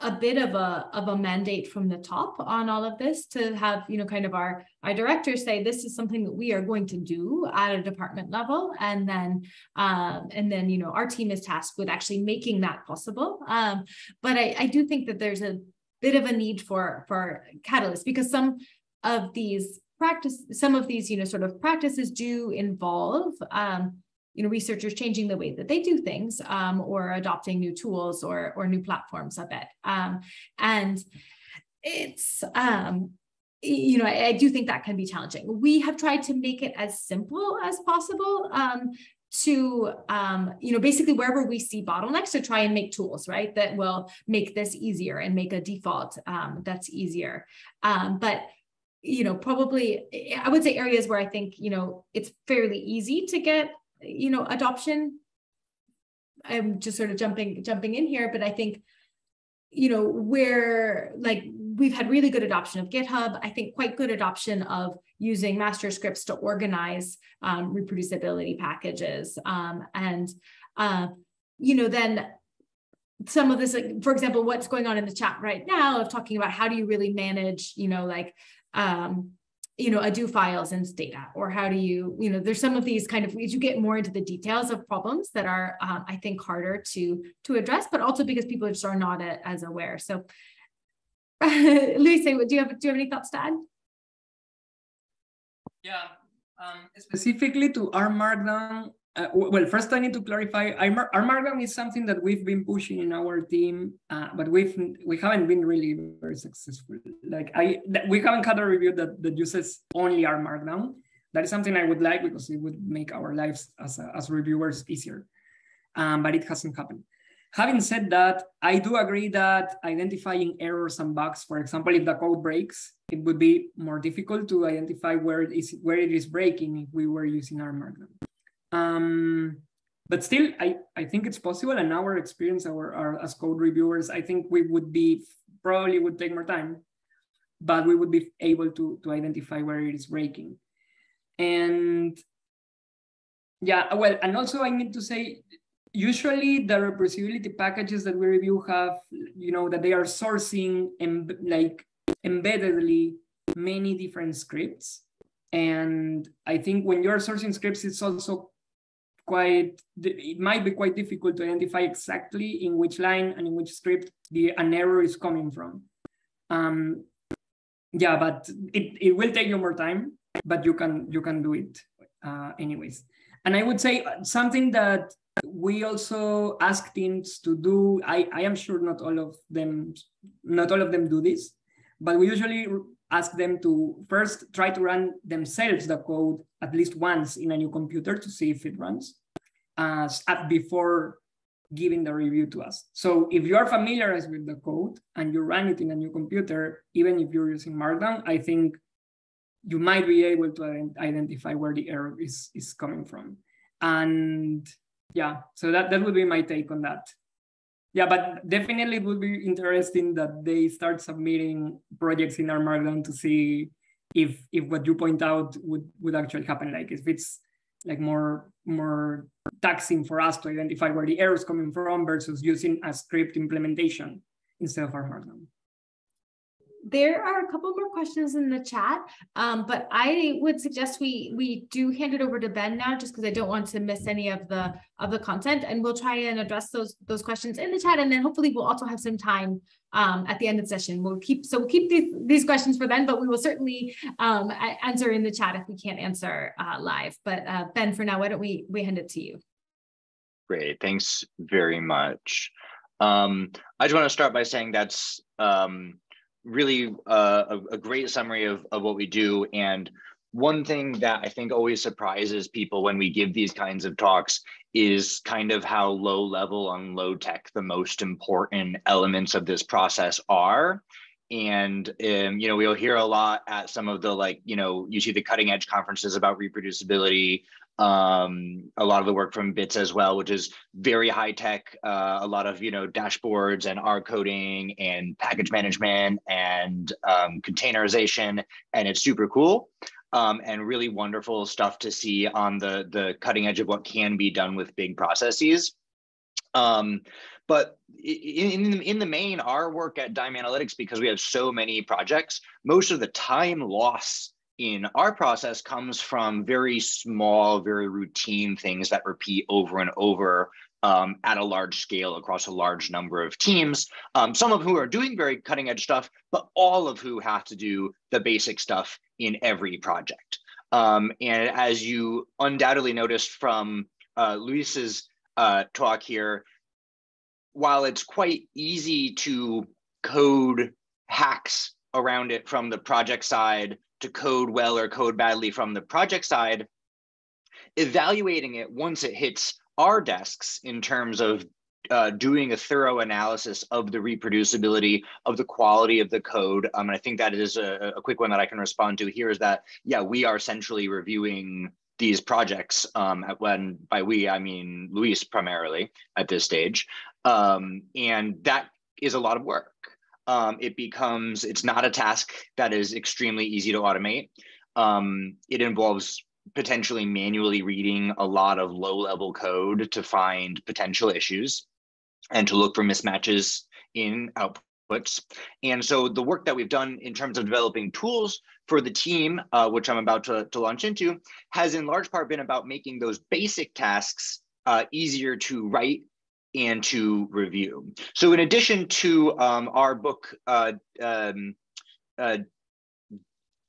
a bit of a of a mandate from the top on all of this to have you know kind of our our directors say this is something that we are going to do at a department level and then um, and then you know our team is tasked with actually making that possible um, but I, I do think that there's a bit of a need for for catalysts because some of these practice some of these you know sort of practices do involve um, you know researchers changing the way that they do things um, or adopting new tools or or new platforms a bit. Um, and it's um, you know I, I, do think that can be challenging. We have tried to make it as simple as possible um, to um, you know basically wherever we see bottlenecks to try and make tools right that will make this easier and make a default um, that's easier. Um, but you know probably i would say areas where i think you know it's fairly easy to get you know adoption. I'm just sort of jumping jumping in here but i think you know where like we've had really good adoption of github. I think quite good adoption of using master scripts to organize um, reproducibility packages. Um, and uh, you know then some of this like for example what's going on in the chat right now of talking about how do you really manage you know like um, you know, Hadoop files and data, or how do you, you know, there's some of these kind of, as you get more into the details of problems that are, um, I think, harder to to address, but also because people just are not a, as aware. So, *laughs* Luis, do you have do you have any thoughts to add? Yeah, um, specifically to R Markdown, uh, well, first I need to clarify. Markdown is something that we've been pushing in our team, uh, but we've we haven't been really very successful. Like I, we haven't had a review that that uses only R Markdown. That is something I would like because it would make our lives as as reviewers easier. Um, but it hasn't happened. Having said that, I do agree that identifying errors and bugs, for example, if the code breaks, it would be more difficult to identify where it is where it is breaking if we were using R Markdown. Um, but still, I, I think it's possible. And our experience, our, our as code reviewers, I think we would be probably would take more time, but we would be able to, to identify where it is breaking. And yeah, well, and also I need to say, usually the reproducibility packages that we review have, you know, that they are sourcing and like embeddedly many different scripts. And I think when you're sourcing scripts, it's also quite it might be quite difficult to identify exactly in which line and in which script the an error is coming from. Um yeah but it, it will take you more time but you can you can do it uh, anyways. And i would say something that we also ask teams to do i i am sure not all of them not all of them do this but we usually ask them to first try to run themselves the code at least once in a new computer to see if it runs uh, before giving the review to us. So if you are familiarized with the code and you run it in a new computer, even if you're using Markdown, I think you might be able to identify where the error is, is coming from. And yeah, so that, that would be my take on that. Yeah, but definitely it would be interesting that they start submitting projects in R Markdown to see if if what you point out would would actually happen. Like if it's like more more taxing for us to identify where the error is coming from versus using a script implementation instead of R Markdown. There are a couple more questions in the chat, um, but I would suggest we we do hand it over to Ben now, just because I don't want to miss any of the of the content, and we'll try and address those those questions in the chat, and then hopefully we'll also have some time um, at the end of the session. We'll keep so we'll keep these these questions for then, but we will certainly um, answer in the chat if we can't answer uh, live. But uh, Ben, for now, why don't we we hand it to you? Great, thanks very much. Um, I just want to start by saying that's um, really uh, a, a, great summary of, of what we do. And one thing that I think always surprises people when we give these kinds of talks is kind of how low level on low tech the most important elements of this process are. And um, you know we'll hear a lot at some of the like you know you see the cutting edge conferences about reproducibility um, a lot of the work from BITSS as well which is very high tech uh, a lot of you know dashboards and r coding and package management and um, containerization and it's super cool um, and really wonderful stuff to see on the the cutting edge of what can be done with big processes. Um, but in, in, the main our work at dime analytics because we have so many projects most of the time loss in our process comes from very small, very routine things that repeat over and over um, at a large scale across a large number of teams, um, some of who are doing very cutting edge stuff, but all of who have to do the basic stuff in every project. Um, and as you undoubtedly noticed from uh, Luis's uh, talk here, while it's quite easy to code hacks around it from the project side to code well or code badly from the project side, evaluating it once it hits our desks in terms of uh, doing a thorough analysis of the reproducibility of the quality of the code. Um, and I think that is a, a, quick one that I can respond to here is that, yeah, we are centrally reviewing these projects um, when by we, I mean Luis primarily at this stage. Um, and that is a lot of work. Um, it becomes, it's not a task that is extremely easy to automate. Um, it involves potentially manually reading a lot of low level code to find potential issues and to look for mismatches in outputs. And so the work that we've done in terms of developing tools for the team, uh, which I'm about to, to launch into, has in large part been about making those basic tasks uh, easier to write and to review. So in addition to um, our book, uh, um, uh,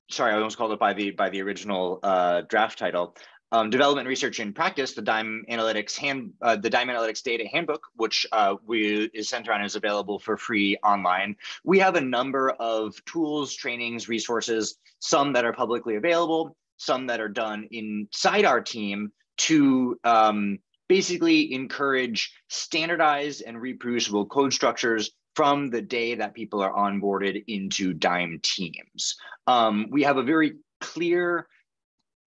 sorry, I almost called it by the by the original uh, draft title. Um, development research and practice, the Dime Analytics hand, uh, the Dime Analytics Data Handbook, which uh, we is centered on, is available for free online. We have a number of tools, trainings, resources, some that are publicly available, some that are done inside our team to um, basically encourage standardized and reproducible code structures from the day that people are onboarded into Dime teams. Um, we have a very clear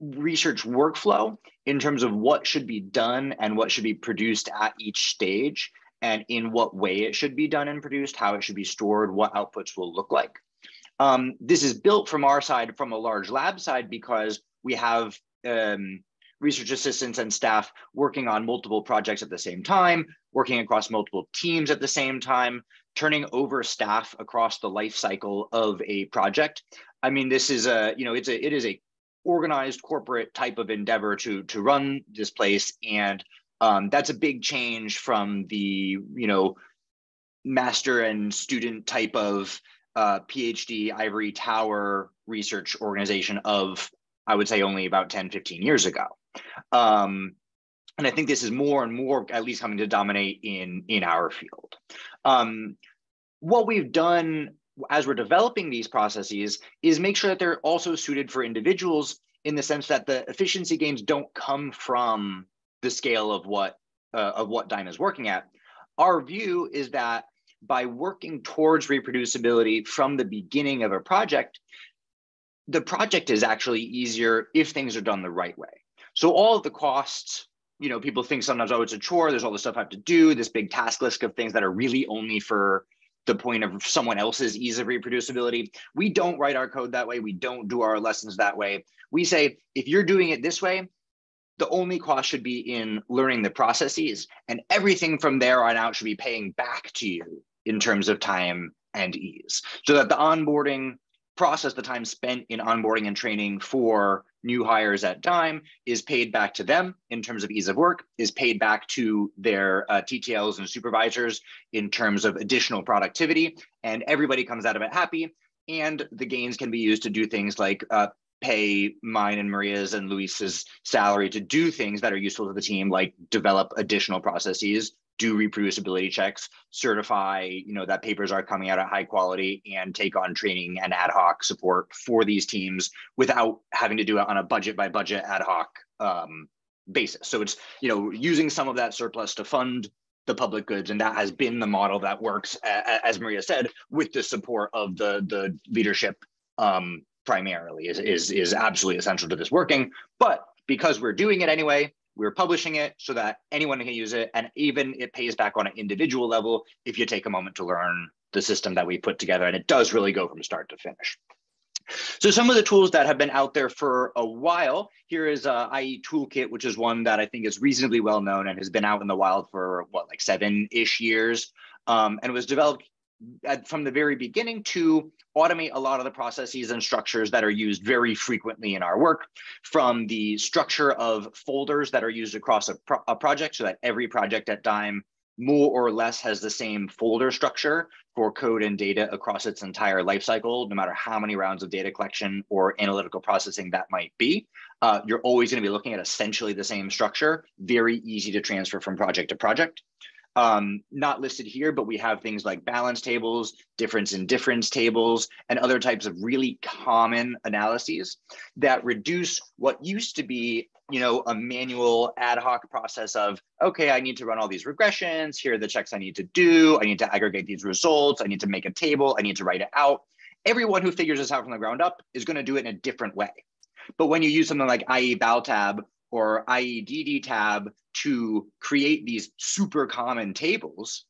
research workflow in terms of what should be done and what should be produced at each stage and in what way it should be done and produced, how it should be stored, what outputs will look like. Um, this is built from our side, from a large lab side, because we have um, research assistants and staff working on multiple projects at the same time, working across multiple teams at the same time, turning over staff across the life cycle of a project. I mean, this is a, you know, it's a, it is a organized corporate type of endeavor to to run this place, and um, that's a big change from the, you know, master and student type of uh, PhD ivory tower research organization of, I would say, only about 10, 15 years ago. Um, and I think this is more and more at least coming to dominate in in our field. Um, what we've done as we're developing these processes is make sure that they're also suited for individuals in the sense that the efficiency gains don't come from the scale of what uh, of what Dime is working at. Our view is that by working towards reproducibility from the beginning of a project, the project is actually easier if things are done the right way. So all of the costs, you know, people think sometimes, oh, it's a chore. There's all this stuff I have to do, this big task list of things that are really only for the point of someone else's ease of reproducibility. We don't write our code that way. We don't do our lessons that way. We say, if you're doing it this way, the only cost should be in learning the processes, and everything from there on out should be paying back to you in terms of time and ease. So that the onboarding process, the time spent in onboarding and training for new hires at Dime is paid back to them in terms of ease of work, is paid back to their uh, TTLs and supervisors in terms of additional productivity, and everybody comes out of it happy. And the gains can be used to do things like uh, pay mine and Maria's and Luis's salary to do things that are useful to the team, like develop additional processes, do reproducibility checks, certify, you know, that papers are coming out at high quality and take on training and ad hoc support for these teams without having to do it on a budget by budget ad hoc um, basis. So it's, you know, using some of that surplus to fund the public goods. And that has been the model that works, as Maria said, with the support of the, the leadership um, primarily is, is, is absolutely essential to this working. But because we're doing it anyway, we're publishing it so that anyone can use it. And even it pays back on an individual level if you take a moment to learn the system that we put together. And it does really go from start to finish. So some of the tools that have been out there for a while, here is uh, IE Toolkit, which is one that I think is reasonably well known and has been out in the wild for what, like seven-ish years. Um, and was developed from the very beginning to automate a lot of the processes and structures that are used very frequently in our work from the structure of folders that are used across a, pro a project so that every project at Dime more or less has the same folder structure for code and data across its entire lifecycle, no matter how many rounds of data collection or analytical processing that might be. Uh, you're always going to be looking at essentially the same structure, very easy to transfer from project to project. Um, not listed here, but we have things like balance tables, difference in difference tables, and other types of really common analyses that reduce what used to be you know, a manual ad hoc process of, okay, I need to run all these regressions. Here are the checks I need to do. I need to aggregate these results. I need to make a table. I need to write it out. Everyone who figures this out from the ground up is going to do it in a different way. But when you use something like IE-BAL-TAB or IE-DD-TAB to create these super common tables,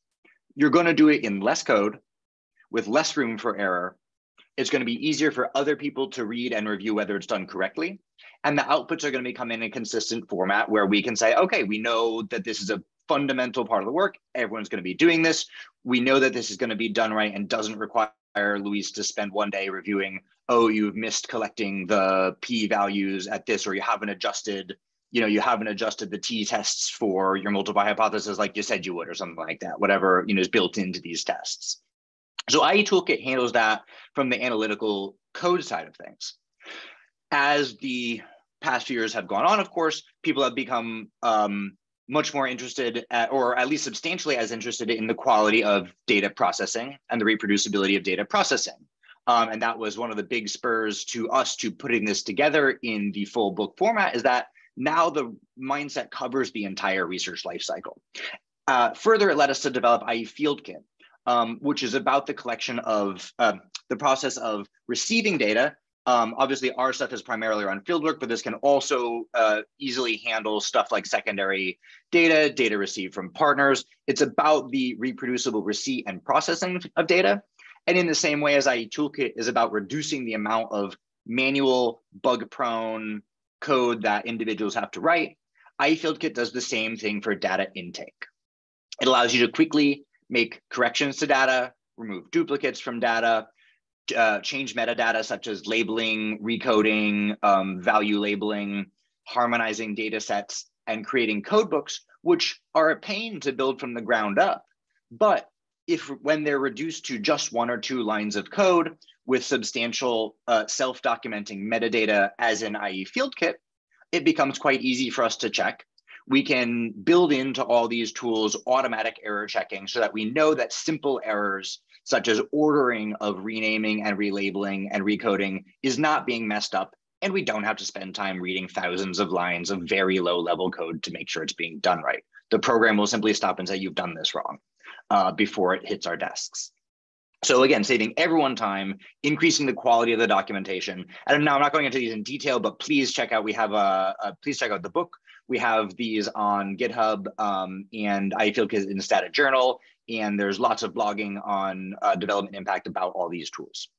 you're going to do it in less code with less room for error. It's going to be easier for other people to read and review whether it's done correctly. And the outputs are going to become in a consistent format where we can say, okay, we know that this is a fundamental part of the work. Everyone's going to be doing this. We know that this is going to be done right and doesn't require Luis to spend one day reviewing, oh, you've missed collecting the p values at this, or you haven't adjusted, you know, you haven't adjusted the t tests for your multiply hypothesis like you said you would, or something like that. Whatever you know is built into these tests. So IE Toolkit handles that from the analytical code side of things as the past few years have gone on, of course, people have become um, much more interested, at, or at least substantially as interested in the quality of data processing and the reproducibility of data processing. Um, and that was one of the big spurs to us to putting this together in the full book format is that now the mindset covers the entire research lifecycle. Uh, further, it led us to develop IE Field Kit, um, which is about the collection of uh, the process of receiving data um, obviously, our stuff is primarily around fieldwork, but this can also uh, easily handle stuff like secondary data, data received from partners. It's about the reproducible receipt and processing of data. And in the same way as IE Toolkit is about reducing the amount of manual, bug-prone code that individuals have to write, iFieldKit does the same thing for data intake. It allows you to quickly make corrections to data, remove duplicates from data, uh, change metadata such as labeling, recoding, um, value labeling, harmonizing data sets, and creating code books, which are a pain to build from the ground up. But if when they're reduced to just one or two lines of code with substantial uh, self-documenting metadata as an IE field kit, it becomes quite easy for us to check. We can build into all these tools automatic error checking so that we know that simple errors such as ordering of renaming and relabeling and recoding is not being messed up. And we don't have to spend time reading thousands of lines of very low level code to make sure it's being done right. The program will simply stop and say, you've done this wrong uh, before it hits our desks. So again, saving everyone time, increasing the quality of the documentation. And now I'm not going into these in detail, but please check out, we have a, a please check out the book. We have these on GitHub um, and I feel because in the Stata Journal and there's lots of blogging on uh, development impact about all these tools.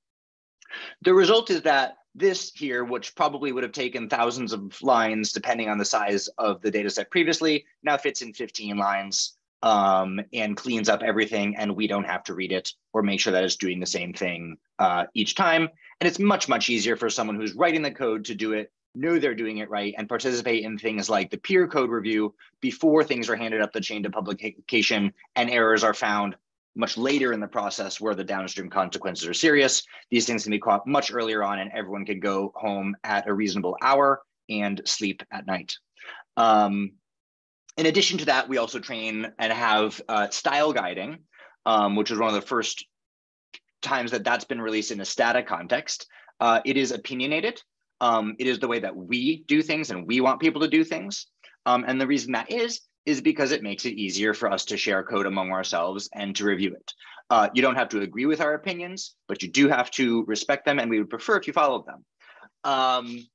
The result is that this here, which probably would have taken thousands of lines depending on the size of the data set previously, now fits in 15 lines um, and cleans up everything and we don't have to read it or make sure that it's doing the same thing uh, each time. And it's much, much easier for someone who's writing the code to do it know they're doing it right and participate in things like the peer code review before things are handed up the chain to publication and errors are found much later in the process where the downstream consequences are serious. These things can be caught much earlier on and everyone can go home at a reasonable hour and sleep at night. Um, in addition to that, we also train and have uh, style guiding, um, which is one of the first times that that's been released in a Stata context. Uh, it is opinionated, um, it is the way that we do things and we want people to do things. Um, and the reason that is, is because it makes it easier for us to share code among ourselves and to review it. Uh, you don't have to agree with our opinions, but you do have to respect them and we would prefer if you followed them. Um,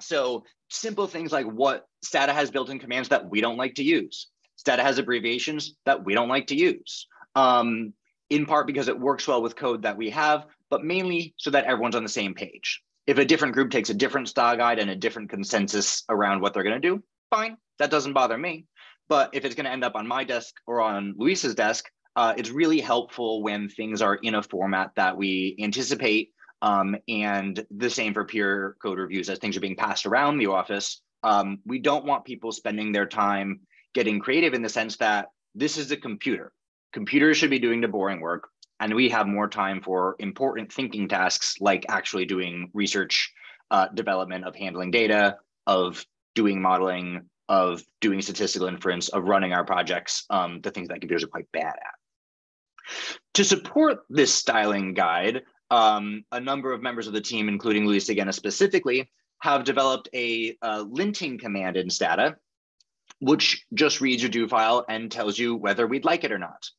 so simple things like what Stata has built-in commands that we don't like to use. Stata has abbreviations that we don't like to use. Um, in part because it works well with code that we have, but mainly so that everyone's on the same page if a different group takes a different style guide and a different consensus around what they're going to do, fine, that doesn't bother me. But if it's going to end up on my desk or on Luis's desk, uh, it's really helpful when things are in a format that we anticipate um, and the same for peer code reviews as things are being passed around the office. Um, we don't want people spending their time getting creative in the sense that this is a computer. Computers should be doing the boring work, and we have more time for important thinking tasks like actually doing research, uh, development of handling data, of doing modeling, of doing statistical inference, of running our projects, um, the things that computers are quite bad at. To support this styling guide, um, a number of members of the team, including Luis Seguena specifically, have developed a, a linting command in Stata, which just reads your do file and tells you whether we'd like it or not.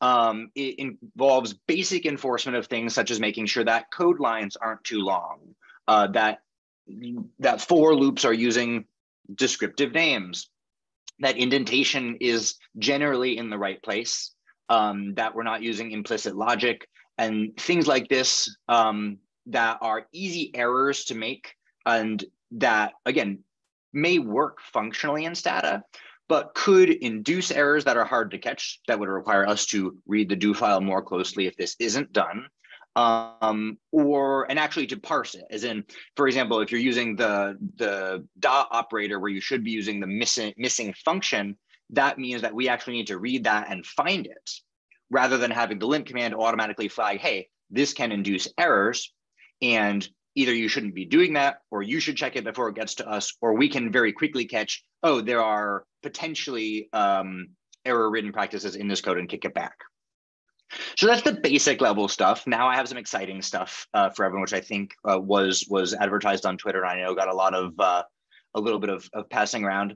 Um, it involves basic enforcement of things such as making sure that code lines aren't too long, uh, that that for loops are using descriptive names, that indentation is generally in the right place, um, that we're not using implicit logic, and things like this um, that are easy errors to make and that again may work functionally in stata but could induce errors that are hard to catch that would require us to read the do file more closely if this isn't done um, or and actually to parse it. As in for example if you're using the the dot operator where you should be using the missing missing function that means that we actually need to read that and find it rather than having the lint command automatically flag, hey, this can induce errors. And either you shouldn't be doing that, or you should check it before it gets to us, or we can very quickly catch, oh, there are potentially um, error ridden practices in this code and kick it back. So that's the basic level stuff. Now I have some exciting stuff uh, for everyone, which I think uh, was was advertised on Twitter. And I know got a lot of uh, a little bit of, of passing around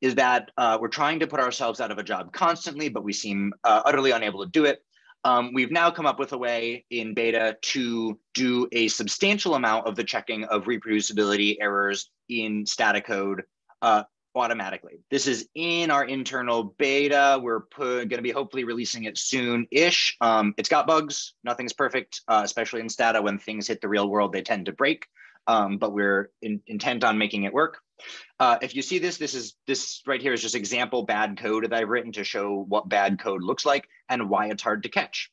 is that uh, we're trying to put ourselves out of a job constantly, but we seem uh, utterly unable to do it. Um, we've now come up with a way in beta to do a substantial amount of the checking of reproducibility errors in Stata code uh, automatically. This is in our internal beta. We're going to be hopefully releasing it soon-ish. Um, it's got bugs. Nothing's perfect, uh, especially in Stata. When things hit the real world, they tend to break um, but we're in, intent on making it work. Uh, if you see this, this is this right here is just example bad code that I've written to show what bad code looks like and why it's hard to catch.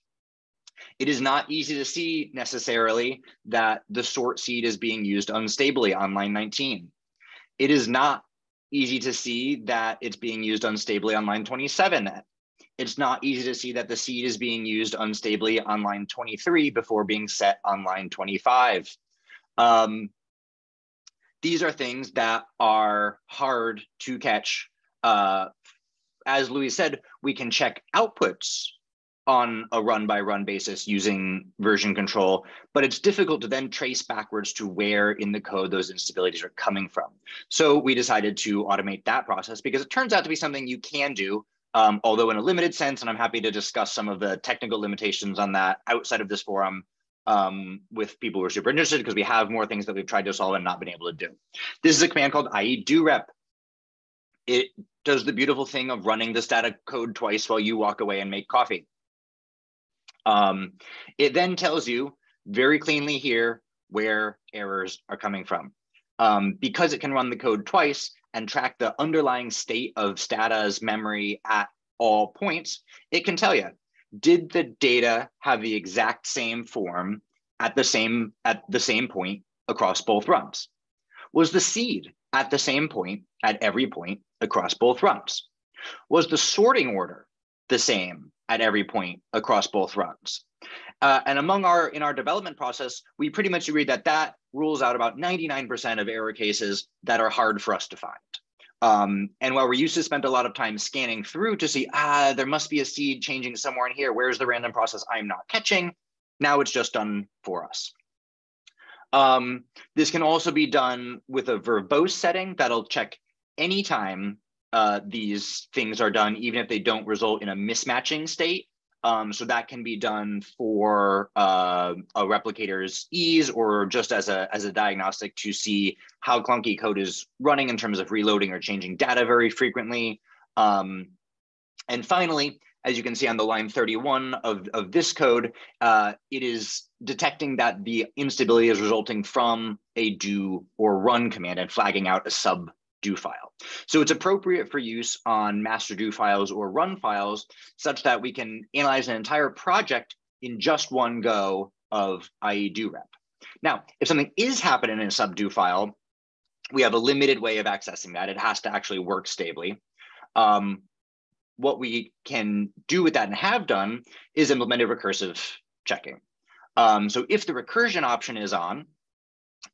It is not easy to see necessarily that the sort seed is being used unstably on line 19. It is not easy to see that it's being used unstably on line 27. It's not easy to see that the seed is being used unstably on line 23 before being set on line 25. Um, these are things that are hard to catch. Uh, as Luis said, we can check outputs on a run by run basis using version control, but it's difficult to then trace backwards to where in the code those instabilities are coming from. So we decided to automate that process because it turns out to be something you can do, um, although in a limited sense, and I'm happy to discuss some of the technical limitations on that outside of this forum um, with people who are super interested because we have more things that we've tried to solve and not been able to do. This is a command called iedorep. It does the beautiful thing of running the Stata code twice while you walk away and make coffee. Um, it then tells you very cleanly here where errors are coming from. Um, because it can run the code twice and track the underlying state of Stata's memory at all points, it can tell you did the data have the exact same form at the same at the same point across both runs? Was the seed at the same point at every point across both runs? Was the sorting order the same at every point across both runs? Uh, and among our in our development process, we pretty much agree that that rules out about 99% of error cases that are hard for us to find. Um, and while we used to spend a lot of time scanning through to see, ah, there must be a seed changing somewhere in here. Where's the random process I'm not catching? Now it's just done for us. Um, this can also be done with a verbose setting that'll check anytime uh, these things are done, even if they don't result in a mismatching state. Um, so that can be done for uh, a replicator's ease or just as a, as a diagnostic to see how clunky code is running in terms of reloading or changing data very frequently. Um, and finally, as you can see on the line 31 of, of this code, uh, it is detecting that the instability is resulting from a do or run command and flagging out a sub do file. So it's appropriate for use on master do files or run files such that we can analyze an entire project in just one go of iedorep. Now, if something is happening in a subdo file, we have a limited way of accessing that. It has to actually work stably. Um, what we can do with that and have done is implemented recursive checking. Um, so if the recursion option is on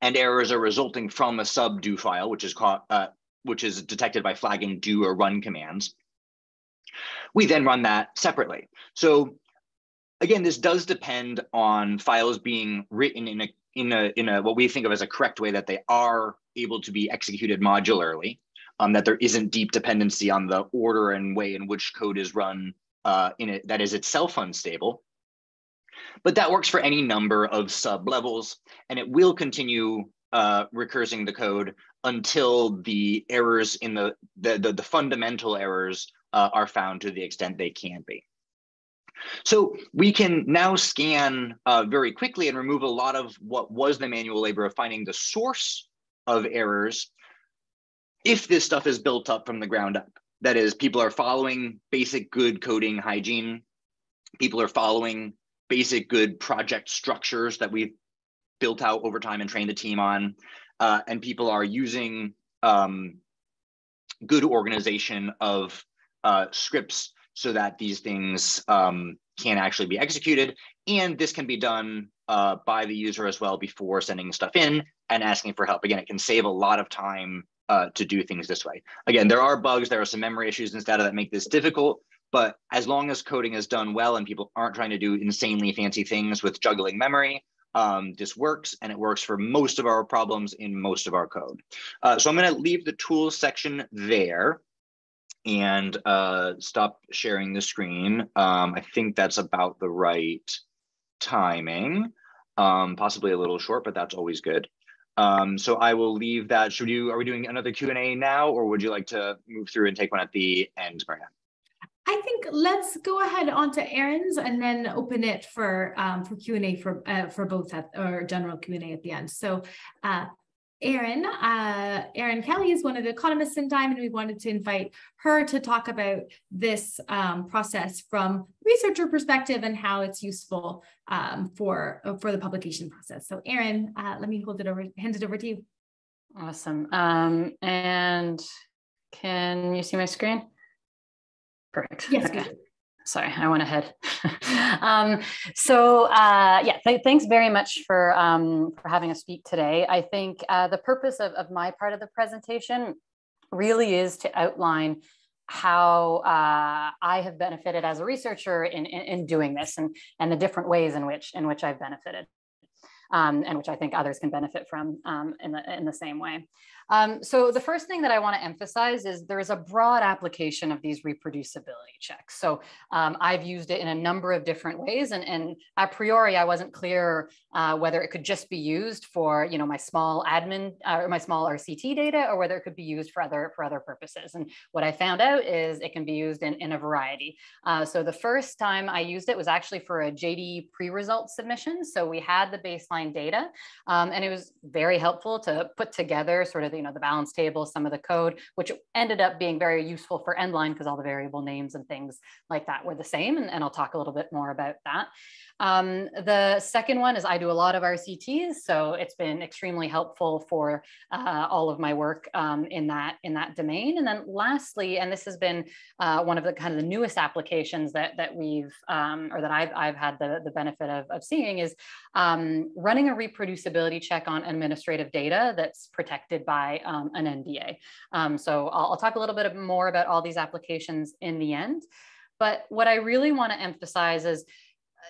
and errors are resulting from a sub do file, which is called, uh, which is detected by flagging do or run commands, we then run that separately. So again, this does depend on files being written in a in a in a what we think of as a correct way that they are able to be executed modularly, um, that there isn't deep dependency on the order and way in which code is run uh, in it that is itself unstable. But that works for any number of sub levels, and it will continue uh, recursing the code until the errors in the the, the, the fundamental errors uh, are found to the extent they can be. So we can now scan uh, very quickly and remove a lot of what was the manual labor of finding the source of errors if this stuff is built up from the ground up. That is, people are following basic good coding hygiene. People are following basic good project structures that we've built out over time and trained the team on. Uh, and people are using um, good organization of uh, scripts so that these things um, can actually be executed. And this can be done uh, by the user as well before sending stuff in and asking for help. Again, it can save a lot of time uh, to do things this way. Again, there are bugs, there are some memory issues and data that make this difficult, but as long as coding is done well and people aren't trying to do insanely fancy things with juggling memory, um, this works and it works for most of our problems in most of our code. Uh, so I'm gonna leave the tools section there and uh, stop sharing the screen. Um, I think that's about the right timing, um, possibly a little short, but that's always good. Um, so I will leave that. Should you, are we doing another Q&A now, or would you like to move through and take one at the end, Maria? I think let's go ahead onto Erin's and then open it for um, for Q and A for uh, for both at or general Q and A at the end. So uh, Erin, uh, Erin Kelley is one of the economists in Dime, and we wanted to invite her to talk about this um, process from researcher perspective and how it's useful um, for uh, for the publication process. So, Erin, uh, let me hold it over, hand it over to you. Awesome. Um, and can you see my screen? Perfect. Yes. Okay sorry, I went ahead. *laughs* *laughs* um, so uh, yeah, th thanks very much for, um, for having us speak today. I think uh, the purpose of, of my part of the presentation really is to outline how uh, I have benefited as a researcher in, in, in, doing this and, and the different ways in which, in which I've benefited. Um, and which I think others can benefit from um, in, the, in the same way. Um, so the first thing that I want to emphasize is there is a broad application of these reproducibility checks. So um, I've used it in a number of different ways, and, and a priori I wasn't clear uh, whether it could just be used for you know my small admin uh, or my small RCT data, or whether it could be used for other for other purposes. And what I found out is it can be used in, in a variety. Uh, so the first time I used it was actually for a JDE pre-result submission. So we had the baseline data, um, and it was very helpful to put together sort of the, you know, the balance table, some of the code, which ended up being very useful for Endline because all the variable names and things like that were the same. And, and I'll talk a little bit more about that. Um, the second one is I do a lot of RCTs, so it's been extremely helpful for uh, all of my work um, in that in that domain. And then lastly, and this has been uh, one of the kind of the newest applications that that we've um, or that I've I've had the the benefit of, of seeing is um, running a reproducibility check on administrative data that's protected by um, an NDA. Um, so I'll, I'll talk a little bit more about all these applications in the end. But what I really want to emphasize is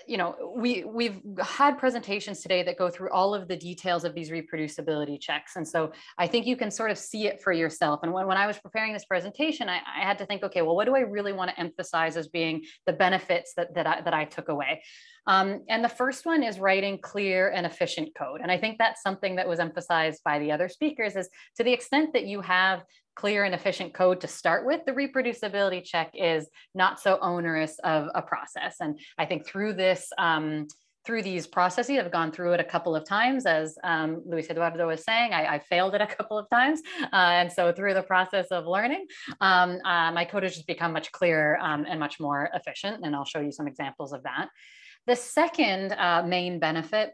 you know, we we've had presentations today that go through all of the details of these reproducibility checks. And so I think you can sort of see it for yourself. And when, when I was preparing this presentation, I, I had to think, okay, well, what do I really want to emphasize as being the benefits that, that, I, that I took away? Um, and the first one is writing clear and efficient code. And I think that's something that was emphasized by the other speakers is to the extent that you have clear and efficient code to start with, the reproducibility check is not so onerous of a process. And I think through this, um, through these processes. I've gone through it a couple of times, as um, Luis Eduardo was saying. I, I, failed it a couple of times, uh, and so through the process of learning, um, uh, my code has just become much clearer um, and much more efficient. And I'll show you some examples of that. The second uh, main benefit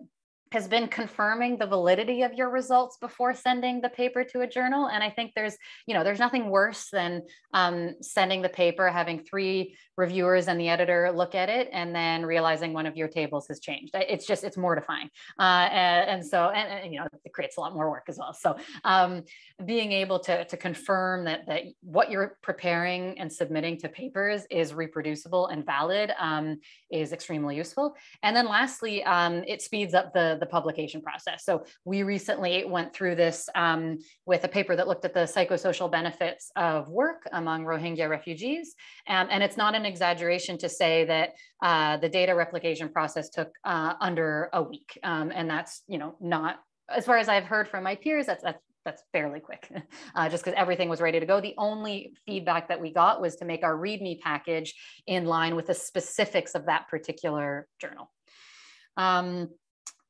has been confirming the validity of your results before sending the paper to a journal. And I think there's, you know, there's nothing worse than um, sending the paper, having three reviewers and the editor look at it, and then realizing one of your tables has changed. It's just, it's mortifying. Uh, and, and, so, and, and, you know, it creates a lot more work as well. So um, being able to, to confirm that, that what you're preparing and submitting to papers is reproducible and valid um, is extremely useful. And then lastly, um, it speeds up the, the publication process. So we recently went through this um, with a paper that looked at the psychosocial benefits of work among Rohingya refugees. Um, and it's not an exaggeration to say that uh, the data replication process took uh, under a week. Um, and that's, you know, not, as far as I've heard from my peers, that's, that's that's fairly quick, *laughs* uh, just because everything was ready to go. The only feedback that we got was to make our README package in line with the specifics of that particular journal. Um,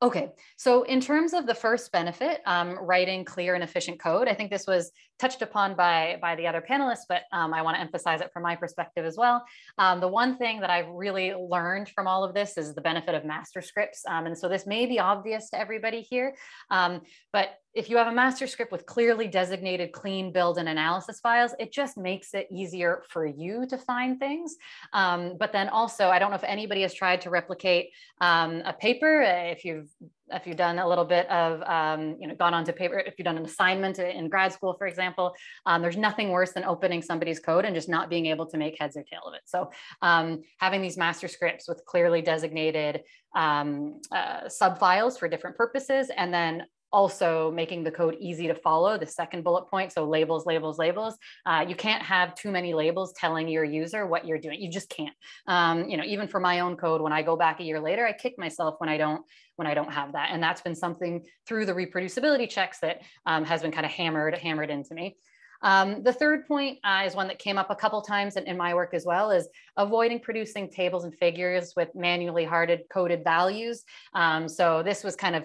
Okay, so in terms of the first benefit, um, writing clear and efficient code, I think this was touched upon by, by the other panelists, but um, I want to emphasize it from my perspective as well. Um, the one thing that I've really learned from all of this is the benefit of master scripts. Um, and so this may be obvious to everybody here, um, but if you have a master script with clearly designated clean build and analysis files, it just makes it easier for you to find things. Um, but then also, I don't know if anybody has tried to replicate um, a paper. If you've if you've done a little bit of, um, you know, gone on to paper, if you've done an assignment in grad school, for example, um, there's nothing worse than opening somebody's code and just not being able to make heads or tail of it. So um, having these master scripts with clearly designated um, uh, subfiles for different purposes, and then also making the code easy to follow the second bullet point so labels labels labels uh, you can't have too many labels telling your user what you're doing you just can't um, you know even for my own code when i go back a year later i kick myself when i don't when i don't have that. And that's been something through the reproducibility checks that um, has been kind of hammered hammered into me um, the third point uh, is one that came up a couple times in, in, my work as well is avoiding producing tables and figures with manually hard coded values. Um, so this was kind of,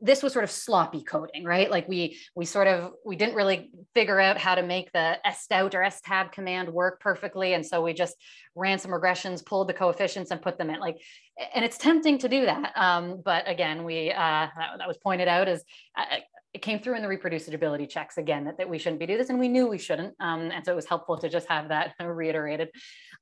this was sort of sloppy coding, right? Like we, we sort of, we didn't really figure out how to make the estout or esttab command work perfectly. And so we just ran some regressions, pulled the coefficients and put them in like, and it's tempting to do that. Um, but again, we, uh, that, that, was pointed out as uh, it came through in the reproducibility checks again that, that we shouldn't be doing this and we knew we shouldn't um, and so it was helpful to just have that *laughs* reiterated.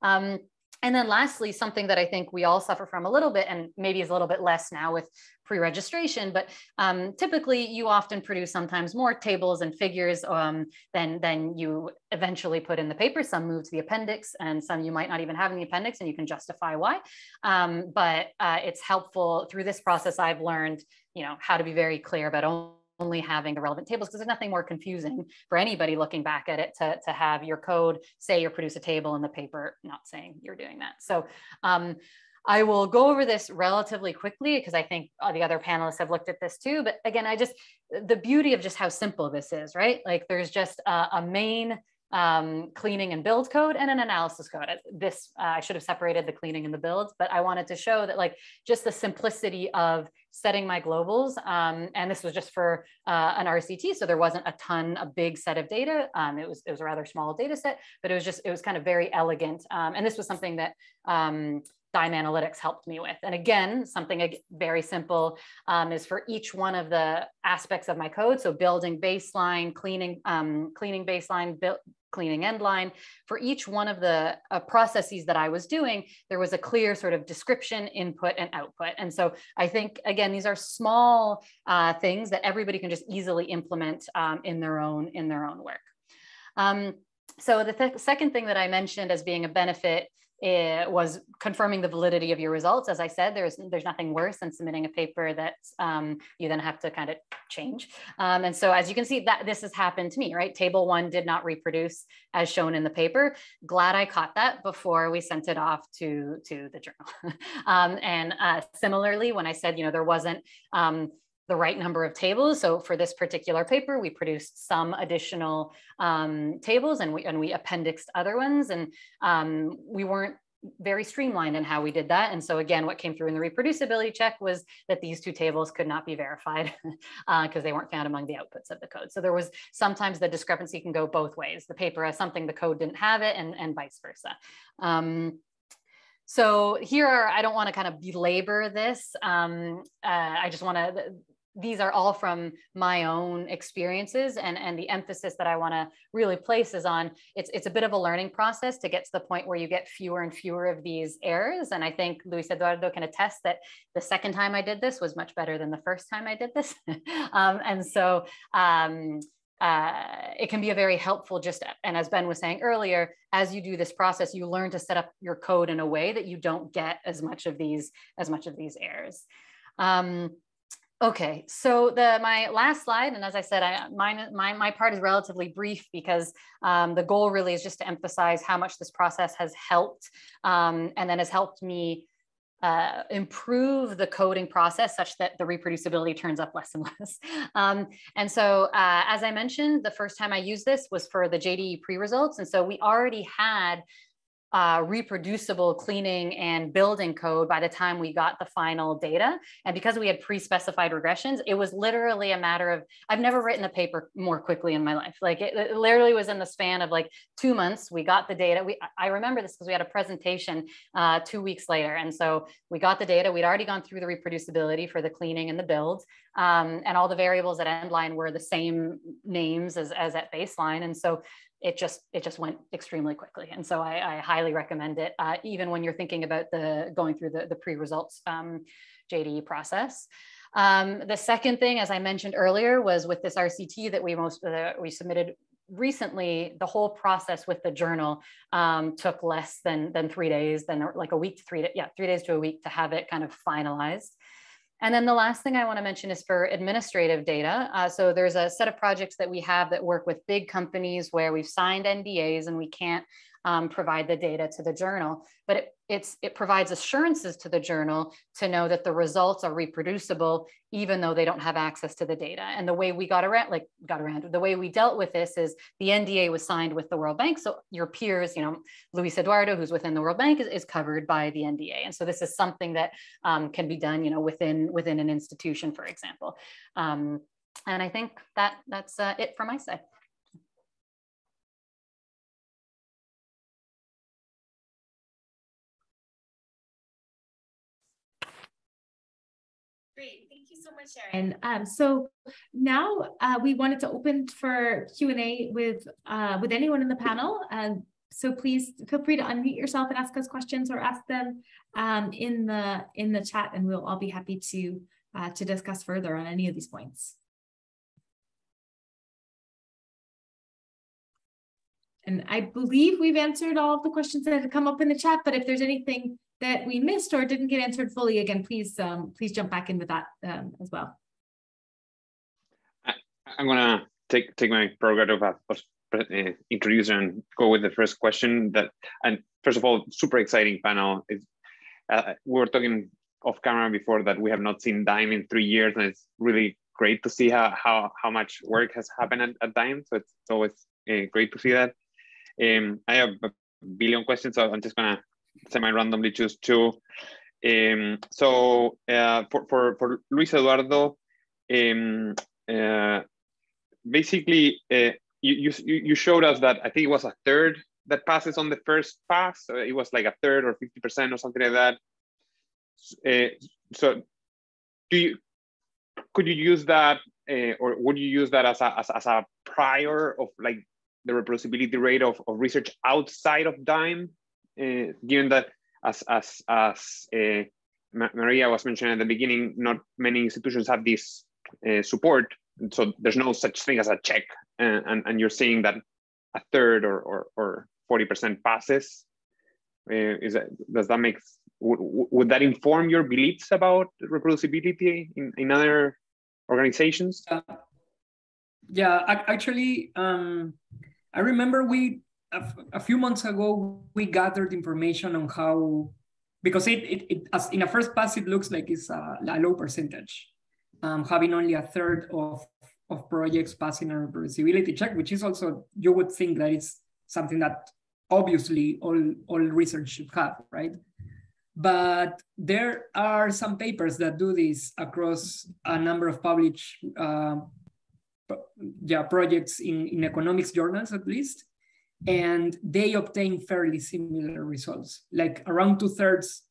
Um, and then lastly something that i think we all suffer from a little bit and maybe is a little bit less now with pre-registration but um, typically you often produce sometimes more tables and figures um, than than you eventually put in the paper. Some move to the appendix and some you might not even have in the appendix and you can justify why. Um, but uh, it's helpful through this process i've learned you know how to be very clear about only having the relevant tables because there's nothing more confusing for anybody looking back at it to, to have your code say you produce a table in the paper, not saying you're doing that. So um, I will go over this relatively quickly because I think the other panelists have looked at this too. But again, I just, the beauty of just how simple this is, right? Like there's just a, a main um, cleaning and build code and an analysis code. This, uh, I should have separated the cleaning and the builds, but I wanted to show that like just the simplicity of setting my globals. Um, and this was just for uh, an RCT. So there wasn't a ton, a big set of data. Um, it was, it was a rather small data set, but it was just, it was kind of very elegant. Um, and this was something that um, Dime Analytics helped me with. And again, something very simple um, is for each one of the aspects of my code. So building baseline, cleaning, um, cleaning baseline, build, cleaning end line. For each one of the uh, processes that I was doing, there was a clear sort of description, input, and output. And so I think, again, these are small uh, things that everybody can just easily implement um, in their own in their own work. Um, so the th second thing that I mentioned as being a benefit it was confirming the validity of your results. As I said, there's there's nothing worse than submitting a paper that um, you then have to kind of change. Um, and so as you can see that this has happened to me, right? Table one did not reproduce as shown in the paper. Glad I caught that before we sent it off to, to the journal. *laughs* um, and uh, similarly, when I said, you know, there wasn't um, the right number of tables. So for this particular paper, we produced some additional um, tables and we, and we appendixed other ones. And um, we weren't very streamlined in how we did that. And so again, what came through in the reproducibility check was that these two tables could not be verified because *laughs* uh, they weren't found among the outputs of the code. So there was sometimes the discrepancy can go both ways. The paper has something, the code didn't have it and, and vice versa. Um, so here are, I don't want to kind of belabor this. Um, uh, I just want to, these are all from my own experiences and, and the emphasis that I want to really place is on it's, it's a bit of a learning process to get to the point where you get fewer and fewer of these errors. And I think Luis Eduardo can attest that the second time I did this was much better than the first time I did this. *laughs* um, and so um, uh, it can be a very helpful just and as ben was saying earlier as you do this process you learn to set up your code in a way that you don't get as much of these as much of these errors um, Okay, so the my last slide, and as I said, I, mine, my, my part is relatively brief because um, the goal really is just to emphasize how much this process has helped um, and then has helped me uh, improve the coding process such that the reproducibility turns up less and *laughs* less. Um, and so, uh, as I mentioned, the first time I used this was for the JDE pre-results. And so we already had uh, reproducible cleaning and building code by the time we got the final data. And because we had pre-specified regressions, it was literally a matter of, I've never written a paper more quickly in my life. Like it, it literally was in the span of like two months, we got the data. We, I remember this because we had a presentation uh, two weeks later. And so we got the data, we'd already gone through the reproducibility for the cleaning and the build. Um, and all the variables at endline were the same names as, as at baseline. And so it just it just went extremely quickly. And so i, I highly recommend it uh, even when you're thinking about the going through the, the pre-results um, jde process. Um, the second thing as i mentioned earlier was with this rct that we most uh, we submitted recently the whole process with the journal um, took less than than three days than like a week to three yeah three days to a week to have it kind of finalized and then the last thing I want to mention is for administrative data. Uh, so there's a set of projects that we have that work with big companies where we've signed NDAs and we can't um, provide the data to the journal, but it, it's, it provides assurances to the journal to know that the results are reproducible, even though they don't have access to the data. And the way we got around, like got around, the way we dealt with this is the NDA was signed with the World Bank. So your peers, you know, Luis Eduardo, who's within the World Bank is, is covered by the NDA. And so this is something that um, can be done, you know, within, within an institution, for example. Um, and I think that that's uh, it from my side. So much, Erin. Um, so now uh, we wanted to open for Q&A with, uh, with anyone in the panel. And so please feel free to unmute yourself and ask us questions or ask them um, in, the, in the chat and we'll all be happy to, uh, to discuss further on any of these points. And I believe we've answered all of the questions that have come up in the chat, but if there's anything that we missed or didn't get answered fully, again, please um, please jump back in with that um, as well. I, am gonna take take my prerogative of uh, introduce and go with the first question. That and first of all, super exciting panel. Is uh, we were talking off camera before that we have not seen Dime in three years, and it's really great to see how how, how much work has happened at, at Dime. So it's always uh, great to see that. Um, I have a billion questions, so I'm just gonna semi-randomly choose two. Um, so uh, for, for, for Luis Eduardo, um, uh, basically, uh, you, you, you showed us that I think it was a third that passes on the first pass. So it was like a third or 50% or something like that. Uh, so do you, could you use that uh, or would you use that as a, as, as a prior of like the reproducibility rate of, of research outside of DIME given that as as as uh, Maria was mentioning at the beginning, not many institutions have this uh, support, so there's no such thing as a check, and and, and you're saying that a third or or or forty percent passes. is that does that make would, would that inform your beliefs about reproducibility in, in other organizations? Uh, yeah, actually, um, I remember we a, few months ago, we gathered information on how, because it, it, it as in a first pass, it looks like it's a, a low percentage, um, having only a third of, of projects passing a reproducibility check, which is also, you would think that it's something that obviously all, all research should have, right? But there are some papers that do this across a number of published uh, yeah, projects in, in economics journals at least, and they obtain fairly similar results. Like around two thirds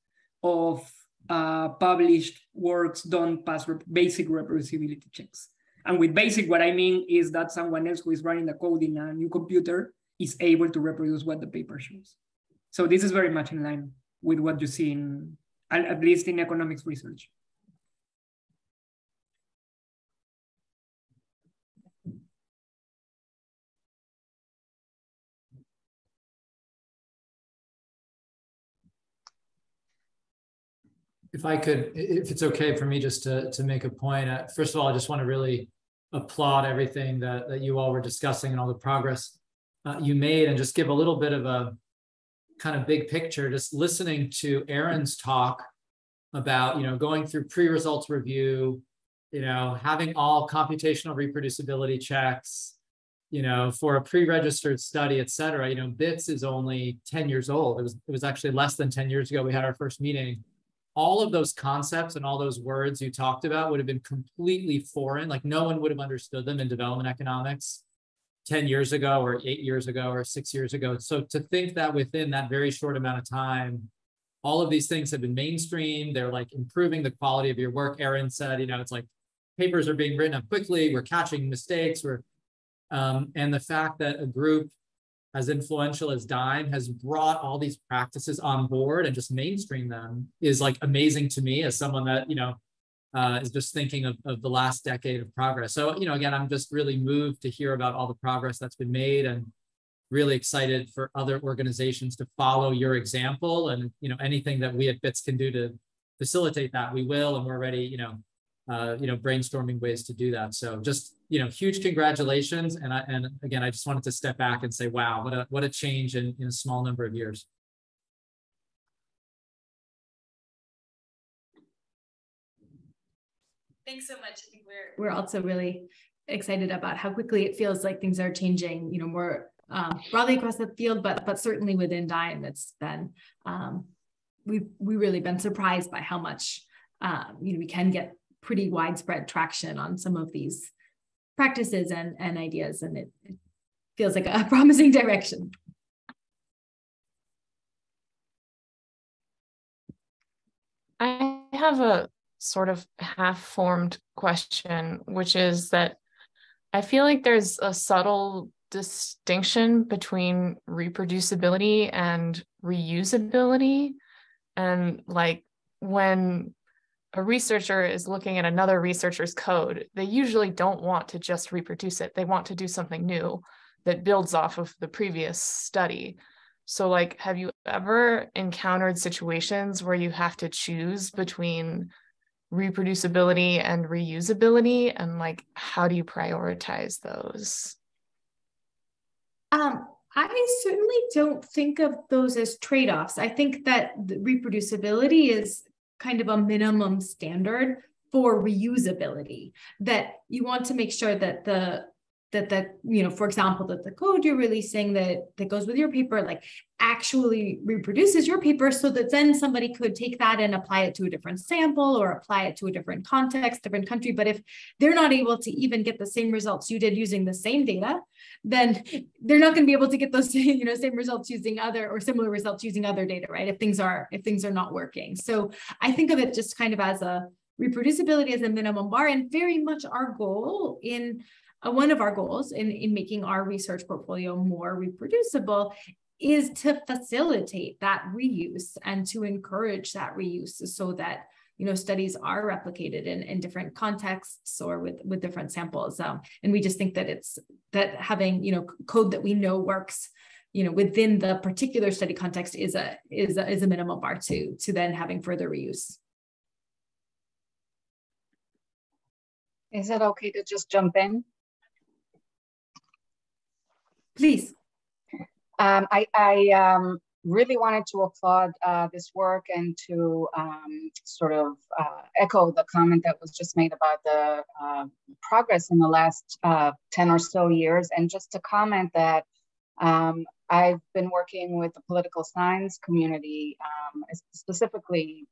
of uh, published works don't pass rep basic reproducibility checks. And with basic, what I mean is that someone else who is running the code in a new computer is able to reproduce what the paper shows. So this is very much in line with what you see in, at least in economics research. If I could, if it's okay for me just to, to make a point, uh, first of all, I just want to really applaud everything that, that you all were discussing and all the progress uh, you made and just give a little bit of a kind of big picture, just listening to Erin's talk about, you know, going through pre-results review, you know, having all computational reproducibility checks, you know, for a pre-registered study, et cetera, you know, BITSS is only 10 years old. It was, it was actually less than 10 years ago. We had our first meeting. All of those concepts and all those words you talked about would have been completely foreign. Like no one would have understood them in development economics 10 years ago or eight years ago or six years ago. So to think that within that very short amount of time, all of these things have been mainstream. They're like improving the quality of your work. Erin said, you know, it's like papers are being written up quickly. We're catching mistakes. We're, um, and the fact that a group as influential as Dime has brought all these practices on board and just mainstream them is like amazing to me as someone that, you know, uh, is just thinking of, of the last decade of progress. So, you know, again, I'm just really moved to hear about all the progress that's been made and really excited for other organizations to follow your example and, you know, anything that we at BITSS can do to facilitate that, we will, and we're already, you know, uh, you know, brainstorming ways to do that. So just, you know, huge congratulations. And I, and again, I just wanted to step back and say, wow, what a, what a change in, in a small number of years. Thanks so much. I think we're we're also really excited about how quickly it feels like things are changing. You know, more um, broadly across the field, but but certainly within Dime, it's been um, we've we really been surprised by how much um, you know we can get pretty widespread traction on some of these practices and and ideas, and it, it feels like a *laughs* promising direction. I have a sort of half formed question, which is that I feel like there's a subtle distinction between reproducibility and reusability. And like when a researcher is looking at another researcher's code, they usually don't want to just reproduce it. They want to do something new that builds off of the previous study. So, like, have you ever encountered situations where you have to choose between reproducibility and reusability and like how do you prioritize those um, i certainly don't think of those as trade-offs i think that reproducibility is kind of a minimum standard for reusability that you want to make sure that the that the you know for example that the code you're releasing that that goes with your paper like actually reproduces your paper so that then somebody could take that and apply it to a different sample or apply it to a different context different country. But if they're not able to even get the same results you did using the same data then they're not going to be able to get those *laughs* you know same results using other or similar results using other data right? If things are if things are not working. So i think of it just kind of as a reproducibility as a minimum bar and very much our goal in uh, one of our goals in, in making our research portfolio more reproducible is to facilitate that reuse and to encourage that reuse so that you know studies are replicated in, in different contexts or with with different samples. Um, and we just think that it's that having you know code that we know works you know within the particular study context is a is a, is a minimum bar to to then having further reuse. Is it okay to just jump in Please. Um, I, I um, really wanted to applaud uh, this work and to um, sort of uh, echo the comment that was just made about the uh, progress in the last uh, 10 or so years. And just to comment that um, I've been working with the political science community, um, specifically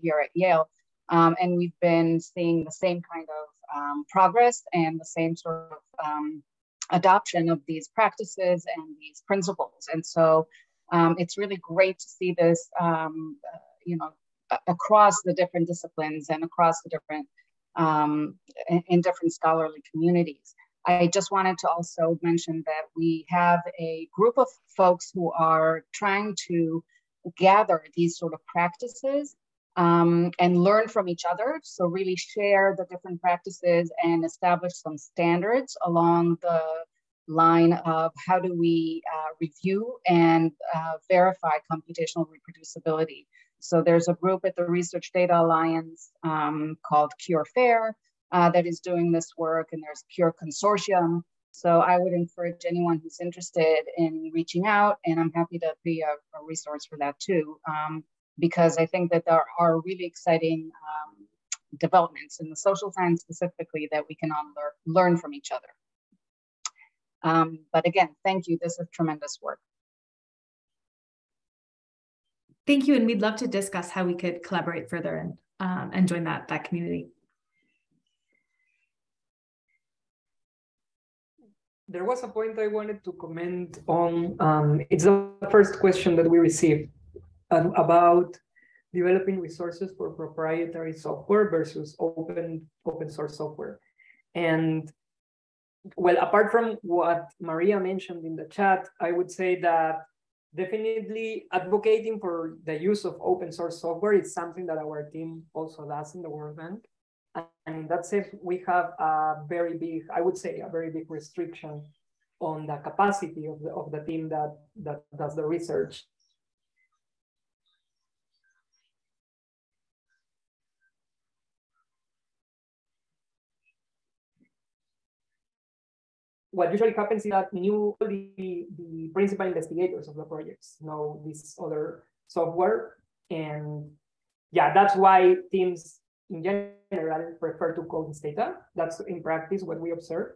here at Yale, um, and we've been seeing the same kind of um, progress and the same sort of um, adoption of these practices and these principles. And so um, it's really great to see this, um, you know, across the different disciplines and across the different, um, in different scholarly communities. I just wanted to also mention that we have a group of folks who are trying to gather these sort of practices um, and learn from each other. So really share the different practices and establish some standards along the line of how do we uh, review and uh, verify computational reproducibility. So there's a group at the Research Data Alliance um, called Cure Fair uh, that is doing this work, and there's Cure Consortium. So I would encourage anyone who's interested in reaching out, and I'm happy to be a, a resource for that too. Um, because I think that there are really exciting um, developments in the social science specifically that we can all lear learn from each other. Um, but again, thank you. This is tremendous work. Thank you. And we'd love to discuss how we could collaborate further and, um, and join that, that community. There was a point I wanted to comment on. Um, it's the first question that we received um, about developing resources for proprietary software versus open open source software. And well, apart from what Maria mentioned in the chat, I would say that definitely advocating for the use of open source software is something that our team also does in the World Bank. And in that sense, we have a very big, I would say a very big restriction on the capacity of the, of the team that, that does the research what usually happens is that new the, the principal investigators of the projects know this other software. And yeah, that's why teams in general prefer to code this data. That's in practice what we observe.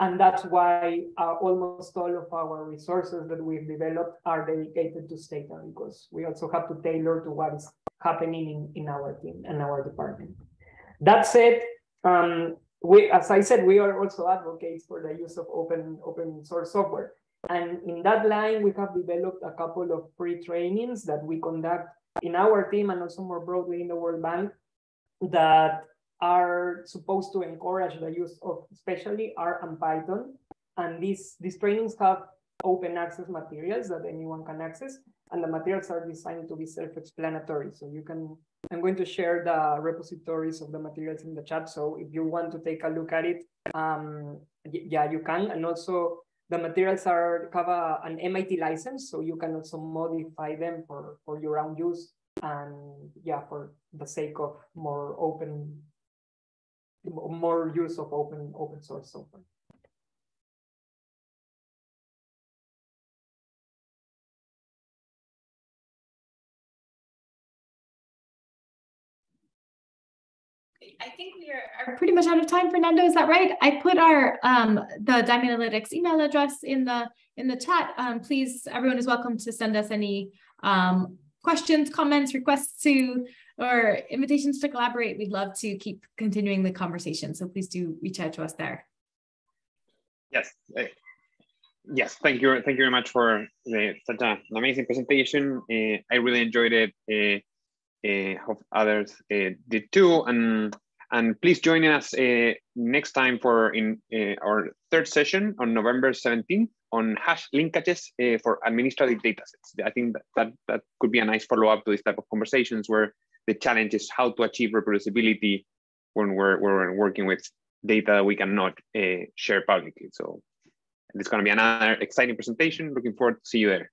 And that's why uh, almost all of our resources that we've developed are dedicated to Stata because we also have to tailor to what is happening in, in our team and our department. That said, um, we, as I said, we are also advocates for the use of open, open source software. And in that line, we have developed a couple of free trainings that we conduct in our team and also more broadly in the World Bank that are supposed to encourage the use of especially R and Python. And these, these trainings have open access materials that anyone can access. And the materials are designed to be self-explanatory. So you can I'm going to share the repositories of the materials in the chat. So if you want to take a look at it, um, yeah, you can. And also the materials are a, an MIT license, so you can also modify them for, for your own use. And yeah, for the sake of more open, more use of open open source software. I think we are, are, pretty much out of time, Fernando. Is that right? I put our um, the Dime Analytics email address in the in the chat. Um, please, everyone is welcome to send us any um, questions, comments, requests to, or invitations to collaborate. We'd love to keep continuing the conversation. So please do reach out to us there. Yes. Uh, yes. Thank you. Thank you very much for the, such an amazing presentation. Uh, I really enjoyed it. Uh, uh, hope others uh, did too. And and please join us uh, next time for in our third session on November 17th on hash linkages for administrative datasets. I think that, that, that could be a nice follow-up to this type of conversations where the challenge is how to achieve reproducibility when we're, we're working with data we cannot uh, share publicly. So it's going to be another exciting presentation. Looking forward to see you there.